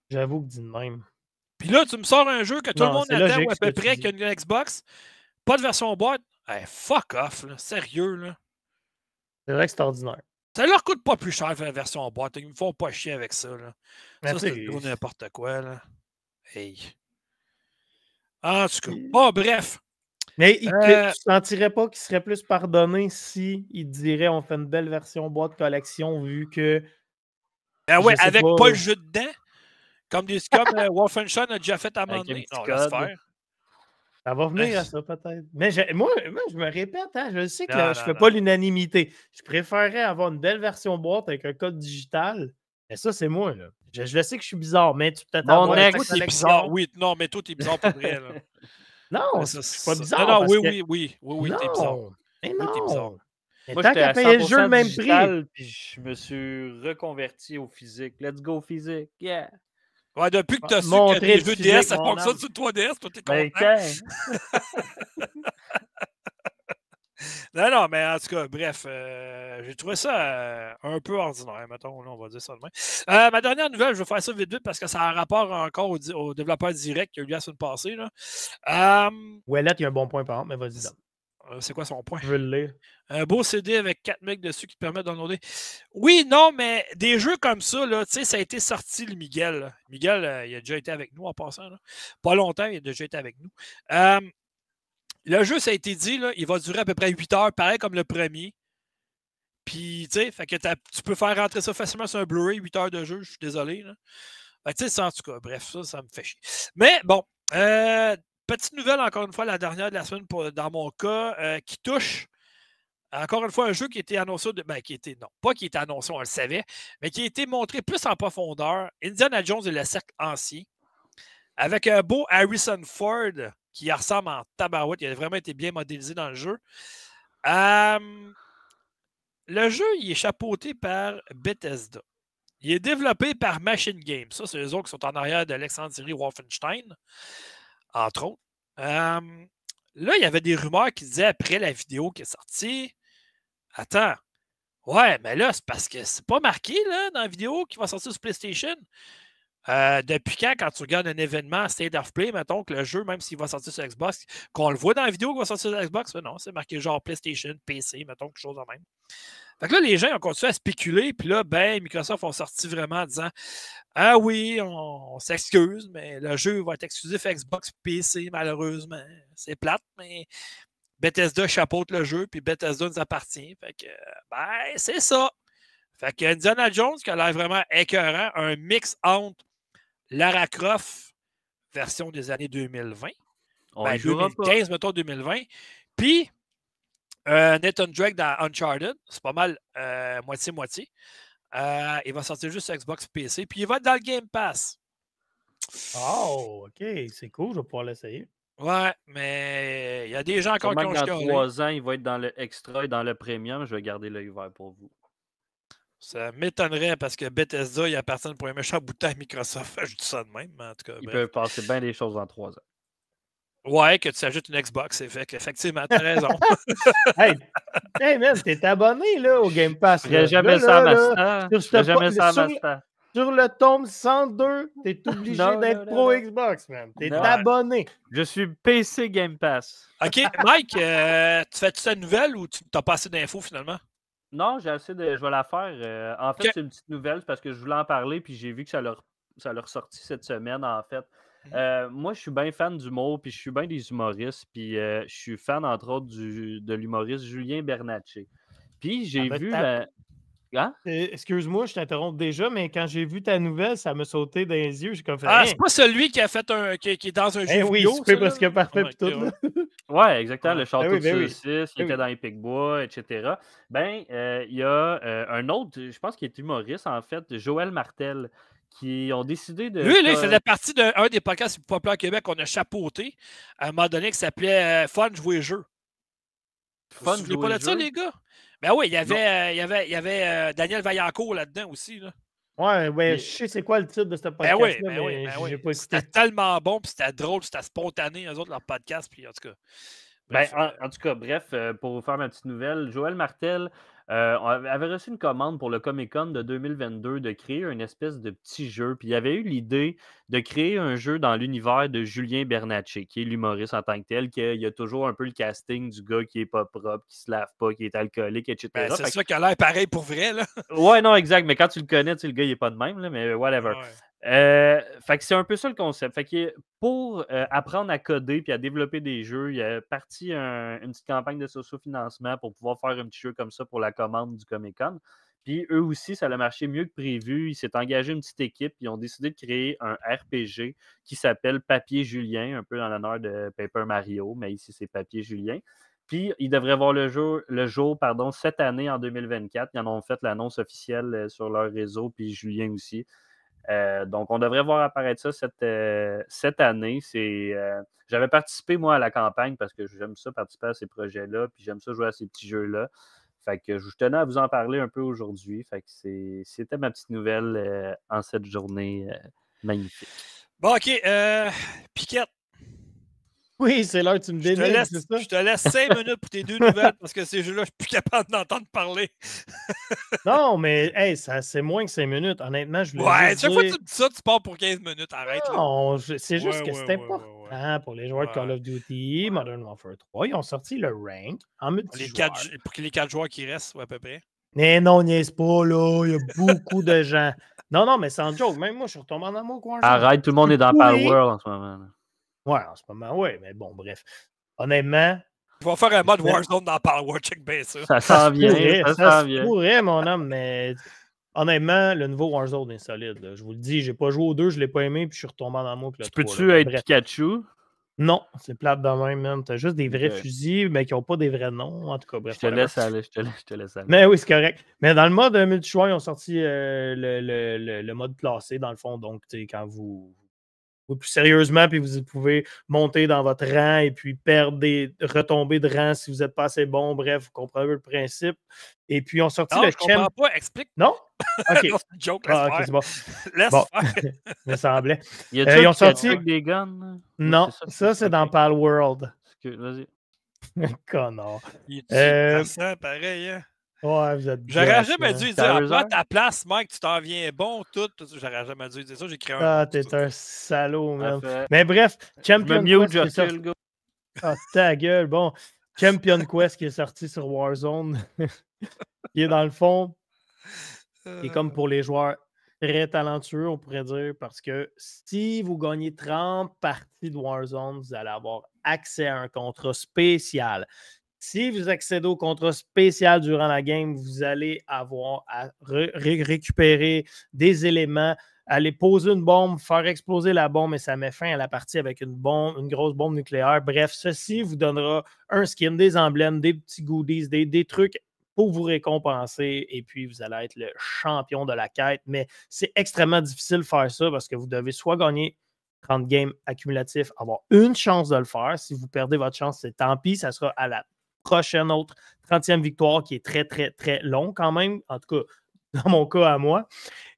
J'avoue que dis de même. Puis là, tu me sors un jeu que tout le monde attend à peu près qu'une Xbox. Pas de version boîte. fuck off, là. sérieux. Là. C'est vrai que c'est ordinaire. Ça leur coûte pas plus cher la version en boîte. Ils me font pas chier avec ça. Là. Ça, c'est n'importe quoi. Là. Hey. En tout cas. Bon, bref. Mais il, euh... tu sentirais pas qu'il serait plus pardonné si il dirait on fait une belle version boîte collection vu que. Ben ouais, avec pas, le jeu dedans? Comme, des, comme euh, Wolfenstein a déjà fait à un moment donné. Non, laisse faire. Ça va venir à ça, peut-être. Mais moi, moi, je me répète, hein, je sais que je ne fais pas l'unanimité. Je préférerais avoir une belle version boîte avec un code digital. Mais ça, c'est moi. Là. Je, je, sais que je suis bizarre, mais tu peut-être Non, mais toi, t'es bizarre. Oui, non, mais toi, t'es bizarre pour vrai. Là. non, c'est pas bizarre. Non, non, oui, oui, oui, oui, oui, t'es bizarre. Mais non. T'es bizarre. Mais Moi, tant qu'à payer le jeu le même prix. Puis je me suis reconverti au physique. Let's go physique. Yeah. Ouais, depuis que tu as su que les jeux DS, ça fonctionne sur 3DS, toi, t'es ben, content. non, non, mais en tout cas, bref, euh, j'ai trouvé ça euh, un peu ordinaire, mettons, là, on va dire ça demain. Euh, ma dernière nouvelle, je vais faire ça vite vite parce que ça a un rapport encore au, au développeur direct qui a eu lieu la semaine passée. Là. Um, il y a un bon point par exemple, mais vas-y. Euh, c'est quoi son point? Je le lire. Un beau CD avec 4 mecs dessus qui te permet de downloader. Oui, non, mais des jeux comme ça, là, ça a été sorti, le Miguel. Miguel, euh, il a déjà été avec nous en passant. Pas longtemps, il a déjà été avec nous. le jeu, ça a été dit, là, il va durer à peu près 8 heures, pareil comme le premier. Puis, tu sais, tu peux faire rentrer ça facilement sur un Blu-ray, 8 heures de jeu, je suis désolé. tu sais, en tout cas, bref, ça, ça me fait chier. Mais bon, euh, Petite nouvelle, encore une fois, la dernière de la semaine pour, dans mon cas, euh, qui touche Encore une fois, un jeu qui était annoncé, de, ben, qui était, non, pas qui était annoncé, on le savait, mais qui a été montré plus en profondeur. Indiana Jones et le cercle ancien, avec un beau Harrison Ford qui ressemble en tabarouette. Il a vraiment été bien modélisé dans le jeu. le jeu, il est chapeauté par Bethesda. Il est développé par Machine Games. Ça, c'est eux autres qui sont en arrière de série Wolfenstein, entre autres. là, il y avait des rumeurs qui disaient après la vidéo qui est sortie Attends. Ouais, mais là, c'est parce que c'est pas marqué là, dans la vidéo qui va sortir sur PlayStation. Depuis quand, quand tu regardes un événement State of Play, mettons que le jeu, même s'il va sortir sur Xbox, qu'on le voit dans la vidéo qu'il va sortir sur Xbox, non, c'est marqué genre PlayStation, PC, mettons quelque chose de même. Fait que là, les gens ont continué à spéculer, puis là, ben, Microsoft ont sorti vraiment en disant Ah oui, on, s'excuse, mais le jeu va être exclusif Xbox PC, malheureusement. C'est plate, mais Bethesda chapeaute le jeu, puis Bethesda nous appartient. Fait que, ben, c'est ça. Fait que Indiana Jones, qui a l'air vraiment écœurant, un mix entre Lara Croft, version des années 2020, ben, 2015, mettons 2020, puis euh, Nathan Drake dans Uncharted, c'est pas mal euh, moitié-moitié. Euh, il va sortir juste sur Xbox PC, puis il va être dans le Game Pass. Oh, OK, c'est cool, je vais pouvoir l'essayer. Ouais, mais il y a des gens encore qui ont Dans trois ans, il va être dans le extra et dans le premium. Je vais garder l'œil ouvert pour vous. Ça m'étonnerait parce que Bethesda, il appartient pour un méchant bouton à Microsoft. Je dis ça de même, en tout cas. Il peut passer bien des choses en trois ans. Ouais, que tu ajoutes une Xbox, c'est fait effectivement, tu as raison. hey, hey man, t'es abonné là, au Game Pass. Je jamais ça à jamais ça à Master. Sur le tome 102, t'es obligé d'être pro Xbox, man. T'es abonné. Je suis PC Game Pass. OK, Mike, euh, tu fais-tu cette nouvelle ou tu n'as pas assez d'infos finalement? Non, j'ai assez de. Je vais la faire. Euh, en fait, c'est une petite nouvelle parce que je voulais en parler, puis j'ai vu que ça leur, ça leur sorti cette semaine, en fait. Euh, moi, je suis bien fan d'humour, puis je suis bien des humoristes, puis euh, je suis fan, entre autres, du, de l'humoriste Julien Bernatchez. Puis j'ai ah, ben, vu. Hein? Excuse-moi, je t'interromps déjà, mais quand j'ai vu ta nouvelle, ça me sauté dans les yeux. J'ai comme Ah, c'est pas celui qui a fait un. qui, est dans un eh jeu oui, vidéo. Oui, c'est que parfait oh tout. ouais, exactement. Le château ben de saucisse, il était dans les bois, etc. Ben, euh, il y a un autre, je pense qu'il est humoriste, en fait, Joël Martel qui ont décidé de. Lui, là, il faisait partie d'un des podcasts populaires au Québec qu'on a chapeauté à un moment donné qui s'appelait euh, Fun jouer jeu. Fun jouer pas de ça, les gars? Ben oui, il y avait, euh, il y avait, il y avait euh, Daniel Vaillancourt là-dedans aussi. Là. Ouais, ouais, je sais c'est quoi le titre de ce podcast. Ben oui, ben oui, ben oui. C'était tellement bon, puis c'était drôle, c'était spontané, eux autres, leur podcast, puis en tout cas. ben, en, tout cas, bref, pour vous faire ma petite nouvelle, Joël Martel euh, on avait reçu une commande pour le Comic Con de 2022 de créer une espèce de petit jeu. Puis il y avait eu l'idée de créer un jeu dans l'univers de Julien Bernatchez, qui est l'humoriste en tant que tel, qu'il y a toujours un peu le casting du gars qui est pas propre, qui se lave pas, qui est alcoolique, etc. Ben, c'est ça qui a l'air pareil pour vrai, là. ouais, non, exact. Mais quand tu le connais, tu le gars, il est pas de même, là, mais whatever. Euh, fait que c'est un peu ça le concept. Fait que pour euh, apprendre à coder puis à développer des jeux, il a parti une petite campagne de socio-financement pour pouvoir faire un petit jeu comme ça pour la commande du Comic Con. Puis eux aussi, ça a marché mieux que prévu. Ils s'est engagé une petite équipe. Ils ont décidé de créer un RPG qui s'appelle Papier Julien, un peu dans l'honneur de Paper Mario, mais ici c'est Papier Julien. Puis il devrait voir le jour, le jour pardon, cette année en 2024. Ils en ont fait l'annonce officielle euh, sur leur réseau, puis Julien aussi. Euh, donc, on devrait voir apparaître ça cette, euh, cette année. Euh, j'avais participé, moi, à la campagne parce que j'aime ça participer à ces projets-là, puis j'aime ça jouer à ces petits jeux-là. Fait que je tenais à vous en parler un peu aujourd'hui. Fait que c'était ma petite nouvelle en cette journée magnifique. Bon, OK. Piquette, oui, c'est l'heure que tu me dénigres, ça? Je te laisse cinq minutes pour tes deux nouvelles parce que ces jeux-là, je suis plus capable d'entendre parler. non, mais hey, ça, c'est moins que cinq minutes. Honnêtement, je voulais Ouais, chaque fois que tu dis ça, tu pars pour 15 minutes. Arrête. Non, c'est juste que c'est important pour les joueurs de Call of Duty, Modern Warfare 3. Ils ont sorti le rank en multijoueur. Les pour les quatre joueurs qui restent, à peu près. Mais non, niaise pas, là. Il y a beaucoup de gens. Non, non, mais sans joke. Même moi, je suis retombé en amour. Arrête, tout le monde est dans Power World en ce moment. Ouais, en ce moment, oui, mais bon, bref. Honnêtement. Il va faire un mode Warzone dans Power, check bien ça. Ça s'en vient. ça, ça se pourrait, mon homme, mais honnêtement, le nouveau Warzone est solide. Je vous le dis, j'ai pas joué aux deux, je l'ai pas aimé, puis je suis retombé en amour. Tu peux-tu être Pikachu? Non, c'est plate de même, même. T'as juste des vrais fusils, mais qui n'ont pas des vrais noms. En tout cas, bref. Je te laisse aller, je te laisse, je te laisse aller. Mais oui, c'est correct. Mais dans le mode multi-choix, ils ont sorti euh, le, le, le, mode classé, dans le fond. Donc, quand vous, plus sérieusement, puis vous pouvez monter dans votre rang et puis perdre des retombées de rang si vous n'êtes pas assez bon. Bref, vous comprenez le principe. Et puis, on sorti non, le je comprends pas. Explique. Non? OK. non, joke, laisse ah, c'est bon. laisse bon. faire. me semblait. Y a euh, ils ont sorti des guns? Non, ça, c'est? dans Pal World. Vas-y. Connard. Il est euh... pareil, hein? Ouais, vous êtes J'aurais jamais dû dire à ta place, Mike, tu t'en viens bon, tout. J'aurais jamais dû dire ça. J'ai créé un. Ah, t'es un salaud, man. Mais bref, Champion Quest. Sorti... Ah, ta gueule. Bon, Champion Quest qui est sorti sur Warzone. qui est dans le fond. Qui est comme pour les joueurs très talentueux, on pourrait dire, parce que si vous gagnez 30 parties de Warzone, vous allez avoir accès à un contrat spécial. Si vous accédez au contrat spécial durant la game, vous allez avoir à récupérer des éléments, aller poser une bombe, faire exploser la bombe et ça met fin à la partie avec une bombe, une grosse bombe nucléaire. Bref, ceci vous donnera un skin, des emblèmes, des petits goodies, des, des trucs pour vous récompenser et puis vous allez être le champion de la quête. Mais c'est extrêmement difficile de faire ça parce que vous devez soit gagner 30 games accumulatifs, avoir une chance de le faire. Si vous perdez votre chance, c'est tant pis, ça sera à la prochaine autre 30e victoire qui est très, très, très long quand même. En tout cas, dans mon cas à moi.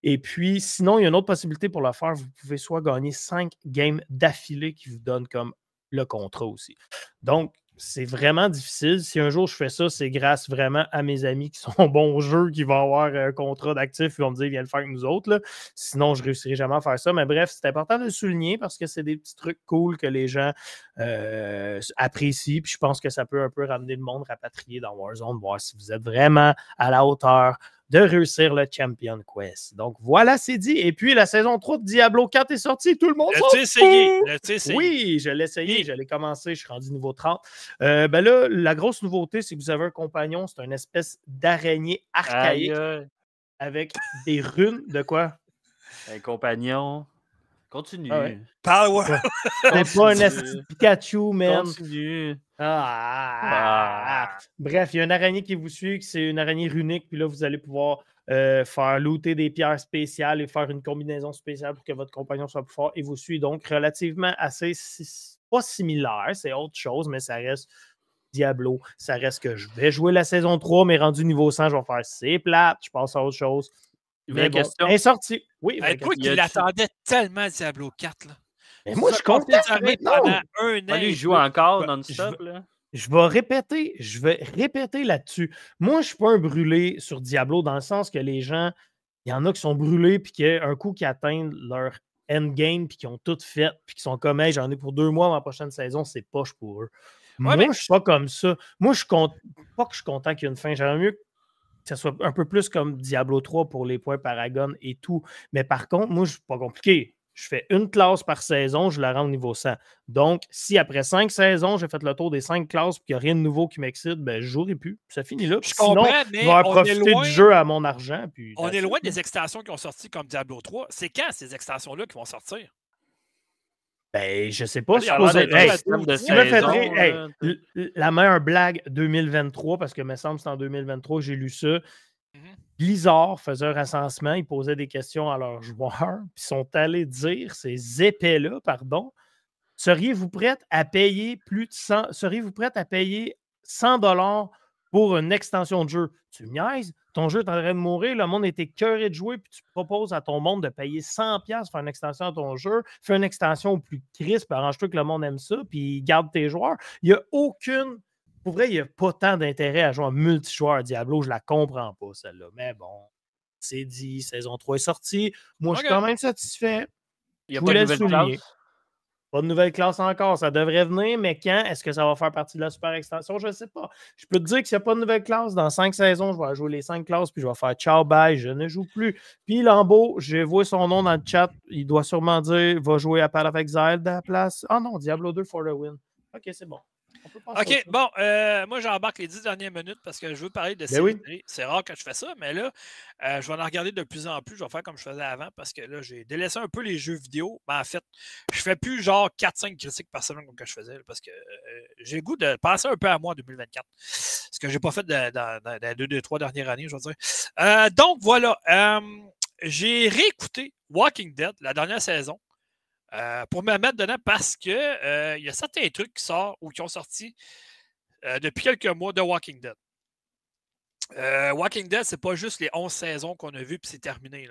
Et puis, sinon, il y a une autre possibilité pour le faire. Vous pouvez soit gagner 5 games d'affilée qui vous donnent comme le contrat aussi. Donc, c'est vraiment difficile. Si un jour je fais ça, c'est grâce vraiment à mes amis qui sont bons au qui vont avoir un contrat d'actif, ils vont me dire viens le faire avec nous autres. Sinon, je ne réussirai jamais à faire ça. Mais bref, c'est important de le souligner parce que c'est des petits trucs cool que les gens euh, apprécient. Puis je pense que ça peut un peu ramener le monde rapatrié dans Warzone, voir si vous êtes vraiment à la hauteur de réussir le Champion Quest. Donc voilà, c'est dit. Et puis la saison 3 de Diablo 4 est sortie. Tout le monde L'as-tu essayé? Oui, je l'ai essayé. Je l'ai commencé. Je suis rendu niveau 30. Euh, ben là, la grosse nouveauté, c'est que vous avez un compagnon. C'est une espèce d'araignée archaïque avec des runes. De quoi? Un compagnon. Continue. Ah C'est pas un Pikachu, man. Continue. Ah, ah. Bref, il y a une araignée qui vous suit, c'est une araignée runique, puis là, vous allez pouvoir euh, faire looter des pierres spéciales et faire une combinaison spéciale pour que votre compagnon soit plus fort et vous suit. Donc, relativement assez, pas similaire, c'est autre chose, mais ça reste Diablo. Ça reste que je vais jouer la saison 3, mais rendu niveau 100, je vais faire c'est plate, je passe à autre chose. Mais bon, question. est sorti. Oui, hey, toi qui l'attendais tellement Diablo 4, là. Mais moi, je suis content. pendant un an. Joue encore non-stop. Je vais répéter, je vais répéter là-dessus. Moi, je ne suis pas un brûlé sur Diablo dans le sens que les gens, il y en a qui sont brûlés puis qui un coup qui atteignent leur endgame puis qui ont tout fait puis qui sont comme hey, j'en ai pour deux mois ma prochaine saison, c'est poche pour eux. Moi, je ne suis pas comme ça. Moi, je suis pas que je suis content qu'il y ait une fin. J'aimerais mieux que ça soit un peu plus comme Diablo 3 pour les points Paragon et tout. Mais par contre, moi, je suis pas compliqué je fais une classe par saison, je la rends au niveau 100. Donc, si après cinq saisons, j'ai fait le tour des cinq classes et qu'il n'y a rien de nouveau qui m'excite, ben, je jouerai plus. Ça finit là. Je Sinon, comprends, mais je vais profiter du jeu à mon argent. Puis on est loin des extensions qui ont sorti comme Diablo 3. C'est quand ces extensions-là qui vont sortir? Ben, je sais pas. Si la meilleure blague 2023, parce que me semble que c'est en 2023 que j'ai lu ça. Blizzard faisait un recensement, ils posaient des questions à leurs joueurs, puis sont allés dire, ces épais-là, pardon, seriez-vous prête à payer plus de 100, seriez-vous prête à payer 100 dollars pour une extension de jeu? Tu niaises? Ton jeu est en train de mourir, le monde était cœuré de jouer, puis tu proposes à ton monde de payer 100$ pour faire une extension à ton jeu. Fais une extension au plus crisp, arrange-toi que le monde aime ça, puis garde tes joueurs. Il n'y a aucune pour vrai, il n'y a pas tant d'intérêt à jouer en multijoueur à Diablo. Je la comprends pas, celle-là. Mais bon, c'est dit, saison 3 est sortie. Moi, je suis quand même satisfait. Il n'y a pas de nouvelle classe. Pas de nouvelle classe encore. Ça devrait venir, mais quand est-ce que ça va faire partie de la super extension? Je ne sais pas. Je peux te dire que s'il n'y a pas de nouvelle classe, dans cinq saisons, je vais jouer les cinq classes, puis je vais faire ciao, bye, je ne joue plus. Puis Lambeau, j'ai vu son nom dans le chat. Il doit sûrement dire va jouer à Path of Exile de la place. Ah non, Diablo 2 for the win. Ok, c'est bon. OK, bon, euh, moi j'embarque les dix dernières minutes parce que je veux parler de ben séries. C'est rare que je fais ça, mais là, euh, je vais en regarder de plus en plus. Je vais faire comme je faisais avant parce que là, j'ai délaissé un peu les jeux vidéo. Ben, en fait, je fais plus genre 4-5 critiques par semaine comme que je faisais parce que euh, j'ai le goût de penser un peu à moi en 2024. Ce que je n'ai pas fait dans, les deux, deux, trois dernières années, je veux dire. donc voilà, j'ai réécouté Walking Dead, la dernière saison. Euh, pour me mettre dedans parce que euh, il y a certains trucs qui sortent ou qui ont sorti euh, depuis quelques mois de Walking Dead. Walking Dead, c'est pas juste les 11 saisons qu'on a vues puis c'est terminé.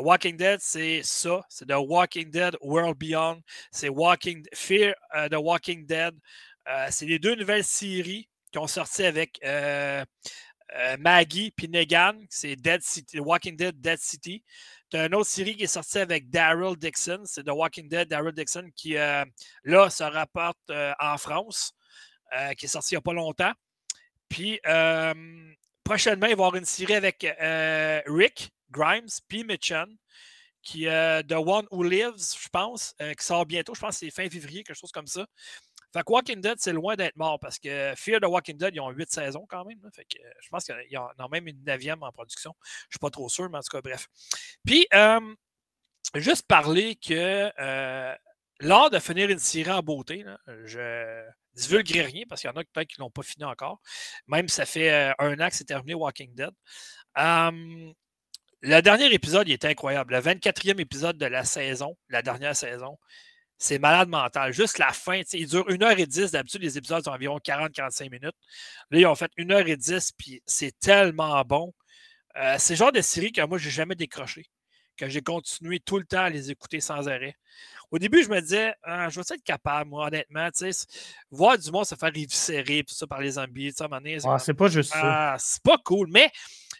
Walking Dead, c'est ça. C'est The Walking Dead World Beyond. C'est Walking Fear the Walking Dead. c'est les deux nouvelles séries qui ont sorti avec Maggie puis Negan. C'est Dead City, Walking Dead Dead City. Tu as une autre série qui est sortie avec Daryl Dixon. C'est The Walking Dead, Daryl Dixon, qui, euh, là, se rapporte euh, en France, euh, qui est sortie il n'y a pas longtemps. Puis, prochainement, il va y avoir une série avec Rick Grimes, puis Mitchen, qui The One Who Lives, je pense, qui sort bientôt. Je pense que c'est fin février, quelque chose comme ça. Fait que Walking Dead, c'est loin d'être mort parce que Fear the Walking Dead, ils ont huit saisons quand même. Fait que, euh, je pense qu'il y en a même une neuvième en production. Je ne suis pas trop sûr, mais en tout cas, bref. Puis, euh, juste parler que euh, de finir une série en beauté, là, je divulgue rien parce qu'il y en a peut-être qui ne l'ont pas fini encore. Même ça fait un an que c'est terminé Walking Dead. le dernier épisode, il était incroyable. Le 24e épisode de la saison, la dernière saison, c'est malade mental. Juste la fin, il dure 1h10. D'habitude, les épisodes sont environ 40-45 minutes. Là, ils ont fait 1h10, puis c'est tellement bon. Euh, c'est le genre de série que moi, je n'ai jamais décroché. Que j'ai continué tout le temps à les écouter sans arrêt. Au début, je me disais, ah, je vais être capable, moi, honnêtement, voir du monde se faire éviscérer, tout ça par les zombies, ça, ah, c'est pas juste ça. Ah, c'est pas cool, mais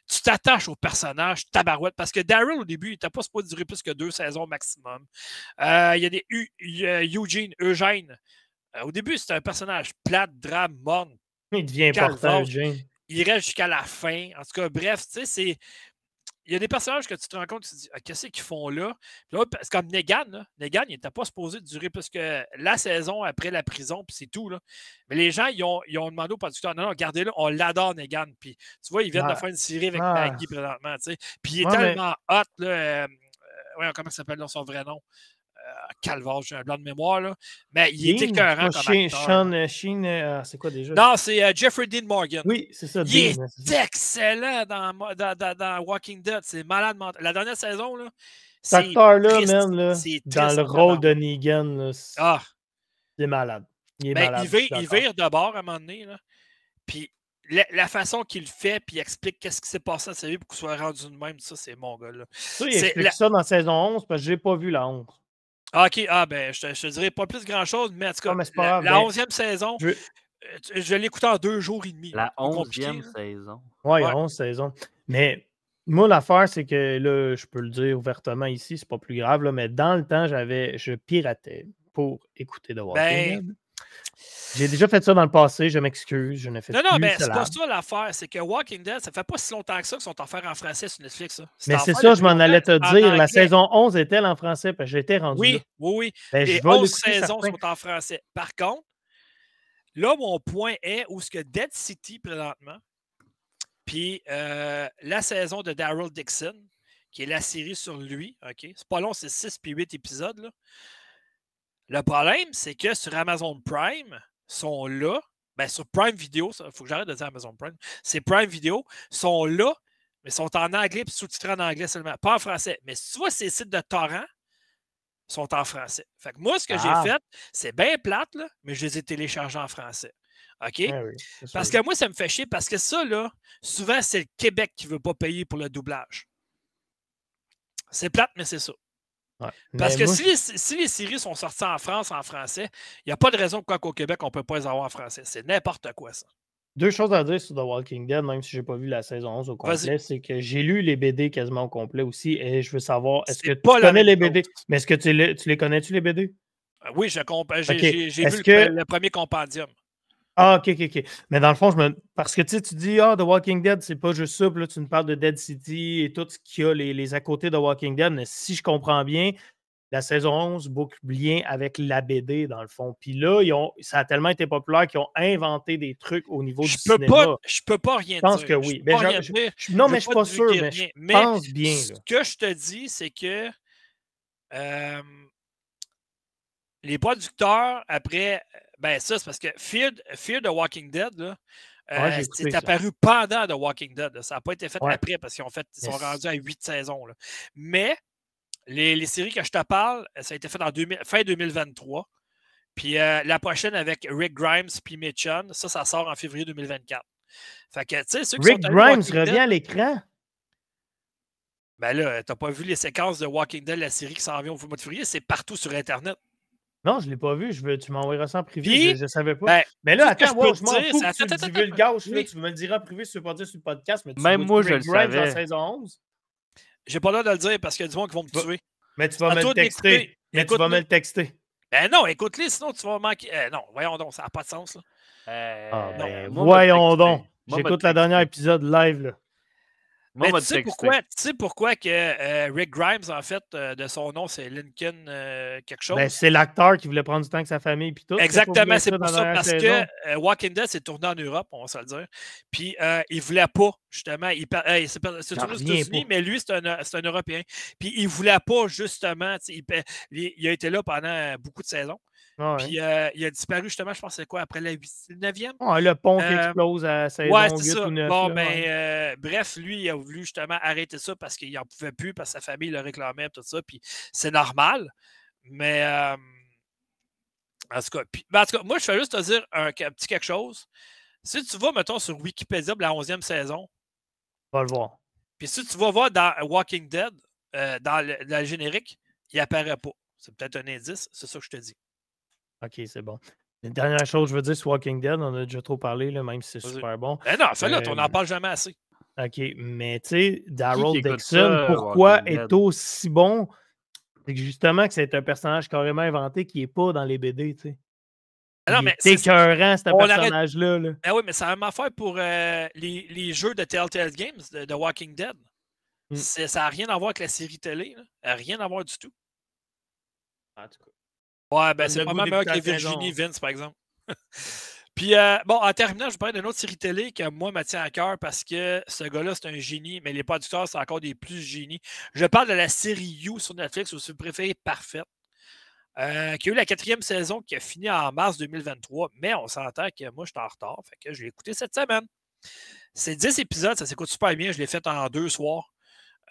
tu t'attaches au personnage, tabarouette, parce que Daryl, au début, il n'était pas supposé durer plus que deux saisons maximum. Euh, il y a des Eugene, Eugène. Euh, au début, c'était un personnage plate, drame, morne. Il devient important, Eugène. Il reste jusqu'à la fin. En tout cas, bref, tu sais, c'est il y a des personnages que tu te rends compte, tu te dis, ah, qu'est-ce qu'ils font là? c'est comme Negan, Negan, il n'était pas supposé durer plus que la saison après la prison, puis c'est tout. Là. Mais les gens, ils ont, ils ont demandé au producteur, non, non, regardez-le, on l'adore, Negan. Puis tu vois, ils viennent de faire une série avec Maggie présentement, tu sais. Puis il est tellement hot, là. Euh, euh, comment ça s'appelle dans son vrai nom? Calvaire, j'ai un blanc de mémoire, là. Mais il était écœurant comme Shane, Sean, euh, Shane, euh, c'est quoi déjà? Non, c'est uh, Jeffrey Dean Morgan. Oui, c'est ça. Il est excellent dans, dans, dans, dans Walking Dead. C'est malade mental. La dernière saison, là. Cet acteur-là, même, là, dans le rôle de Negan, ah. il est malade. Il est ben, malade. Il vire, de bord à un moment donné, là. Puis la, façon qu'il fait, puis il explique qu'est-ce qui s'est passé à sa vie pour qu'il soit rendu de même, ça, c'est mon gars. Là. Ça, il explique ça dans saison 11, parce que je n'ai pas vu la 11. Ah, OK, ah, ben, je te, dirais pas plus grand-chose, mais en tout cas, la, 11e saison, je, euh, je l'ai écouté en deux jours et demi. La 11e saison. Oui, la 11 saison. Mais moi, l'affaire, c'est que là, je peux le dire ouvertement ici, c'est pas plus grave, là, mais dans le temps, j'avais, je piratais pour écouter The Walking ben, Dead. J'ai déjà fait ça dans le passé, je m'excuse, je ne fais Non, non, mais c'est pas ça l'affaire. C'est que Walking Dead, ça fait pas si longtemps que ça qu'ils sont en faire en français sur Netflix. Mais c'est ça, je m'en allais te dire. La saison 11 est-elle en français? Parce que j'étais rendu. Oui, oui, oui. Ben, Les 11 saisons sont en français. Par contre, là, mon point est où ce que Dead City présentement, puis euh, la saison de Daryl Dixon, qui est la série sur lui, OK? C'est pas long, c'est 6 puis 8 épisodes. Là. Le problème, c'est que sur Amazon Prime, sont là. Ben, sur Prime Video, il faut que j'arrête de dire Amazon Prime. C'est Prime Video, sont là, mais sont en anglais et sous-titrés en anglais seulement, pas en français. Mais si tu vois ces sites de torrent, sont en français. Fait que moi, ce que j'ai ah! fait, c'est bien plate, là, mais je les ai téléchargés en français. OK? Ah parce que moi, ça me fait chier parce que ça, là, souvent, c'est le Québec qui ne veut pas payer pour le doublage. C'est plate, mais c'est ça. Parce que si, les, séries sont sorties en France en français, il n'y a pas de raison pourquoi qu'au Québec, on ne peut pas les avoir en français. C'est n'importe quoi, ça. Deux choses à dire sur The Walking Dead, même si je n'ai pas vu la saison 11 au complet, c'est que j'ai lu les BD quasiment au complet aussi et je veux savoir, est-ce que tu connais les BD? Mais est-ce que tu les, tu les connais-tu, les BD? Euh, oui, j'ai vu le, premier compendium. Ah, ok, ok, ok. Mais dans le fond, je me... parce que tu dis, ah, The Walking Dead, c'est pas juste ça. Puis là, tu me parles de Dead City et tout ce qu'il y a, les, les à côté de Walking Dead. Mais si je comprends bien, la saison 11 boucle bien avec la BD, dans le fond. Puis là, ils ont, ça a tellement été populaire qu'ils ont inventé des trucs au niveau du peux cinéma. Pas, je peux pas rien dire. Je pense que oui. Mais non, mais je suis pas sûr, mais je pense bien. Ce que je te dis, c'est que euh, les producteurs, après, ben ça, c'est parce que Fear, Fear the Walking Dead, là, euh, c'est apparu pendant The Walking Dead. Ça n'a pas été fait après parce qu'ils ont fait, ils sont rendus à huit saisons. Là. Mais les, séries que je te parle, ça a été fait en fin 2023. Puis euh, la prochaine avec Rick Grimes puis Mitchum, ça, ça sort en février 2024. Fait que, tu sais, Rick Grimes revient à l'écran? Ben là, t'as pas vu les séquences de Walking Dead, la série qui s'en vient au mois de février, c'est partout sur Internet. Non, je ne l'ai pas vu. Je veux, tu m'envoieras ça en privé. je ne savais pas. Ben, mais là, attends, moi, je m'en fous tu le divulgages. Là, tu me le diras en privé si tu veux pas dire sur le podcast. Mais tu Même moi, je le savais. en saison 11. J'ai pas l'air de le dire parce qu'il y a du monde qui vont me tuer. Mais tu vas me le texter. Mais tu vas me le texter. Ben non, écoute-les, sinon tu vas manquer. Euh, non, voyons donc, ça n'a pas de sens. Là. Euh, ah, ben, voyons donc. J'écoute le dernier épisode live. Là tu, sais pourquoi, tu sais pourquoi que euh, Rick Grimes, en fait, euh, de son nom, c'est Lincoln euh, quelque chose? Ben, c'est l'acteur qui voulait prendre du temps avec sa famille. Puis tout, Exactement, c'est pour ça. Parce que Walking Dead s'est tourné en Europe, on va se le dire. Puis il ne voulait pas, justement. Il, c'est tourné aux États-Unis, mais lui, c'est un, un, Européen. Puis il ne voulait pas, justement. Il, il, a été là pendant beaucoup de saisons. Puis euh, il a disparu justement, je pense, c'est quoi, après la 9e? le pont qui euh, explose à saison ouais, 8 ça. ou 9. Bon, ben, euh, bref, lui, il a voulu justement arrêter ça parce qu'il n'en pouvait plus, parce que sa famille le réclamait, tout ça. Puis c'est normal. Mais en tout, cas, ben, en, tout cas, moi, je fais juste te dire un, petit quelque chose. Si tu vas, mettons, sur Wikipédia pour la 11e saison, va le voir. Puis si tu vas voir dans Walking Dead, dans, le, dans le générique, il apparaît pas. C'est peut-être un indice, c'est ça que je te dis. OK, c'est bon. Une dernière chose, je veux dire, sur Walking Dead, on a déjà trop parlé, là, même si c'est super bon. Ben non, fais-le, on n'en euh, parle jamais assez. OK, mais tu sais, Daryl Dixon, pourquoi est aussi bon? C'est que justement que c'est un personnage carrément inventé qui n'est pas dans les BD, tu sais. Ah non, mais c'est écœurant, ce personnage-là. Là. Ah oui, mais c'est la même affaire pour euh, les, les, jeux de Telltale Games de, Walking Dead. Hmm. Ça n'a rien à voir avec la série télé. Là. Rien à voir du tout. En tout cas. Ouais, ben c'est meilleur que Virginie Vince, par exemple. Puis, euh, bon, en terminant, je vous parler d'une autre série télé qui, moi, me tient à cœur parce que ce gars-là, c'est un génie, mais les producteurs, c'est encore des plus génies. Je parle de la série You sur Netflix, ou si vous préférez, parfaite. Euh, qui a eu la quatrième saison qui a fini en mars 2023, mais on s'entend que moi, je suis en retard. Fait que je l'ai écouté cette semaine. C'est 10 épisodes, ça s'écoute super bien. Je l'ai fait en deux soirs.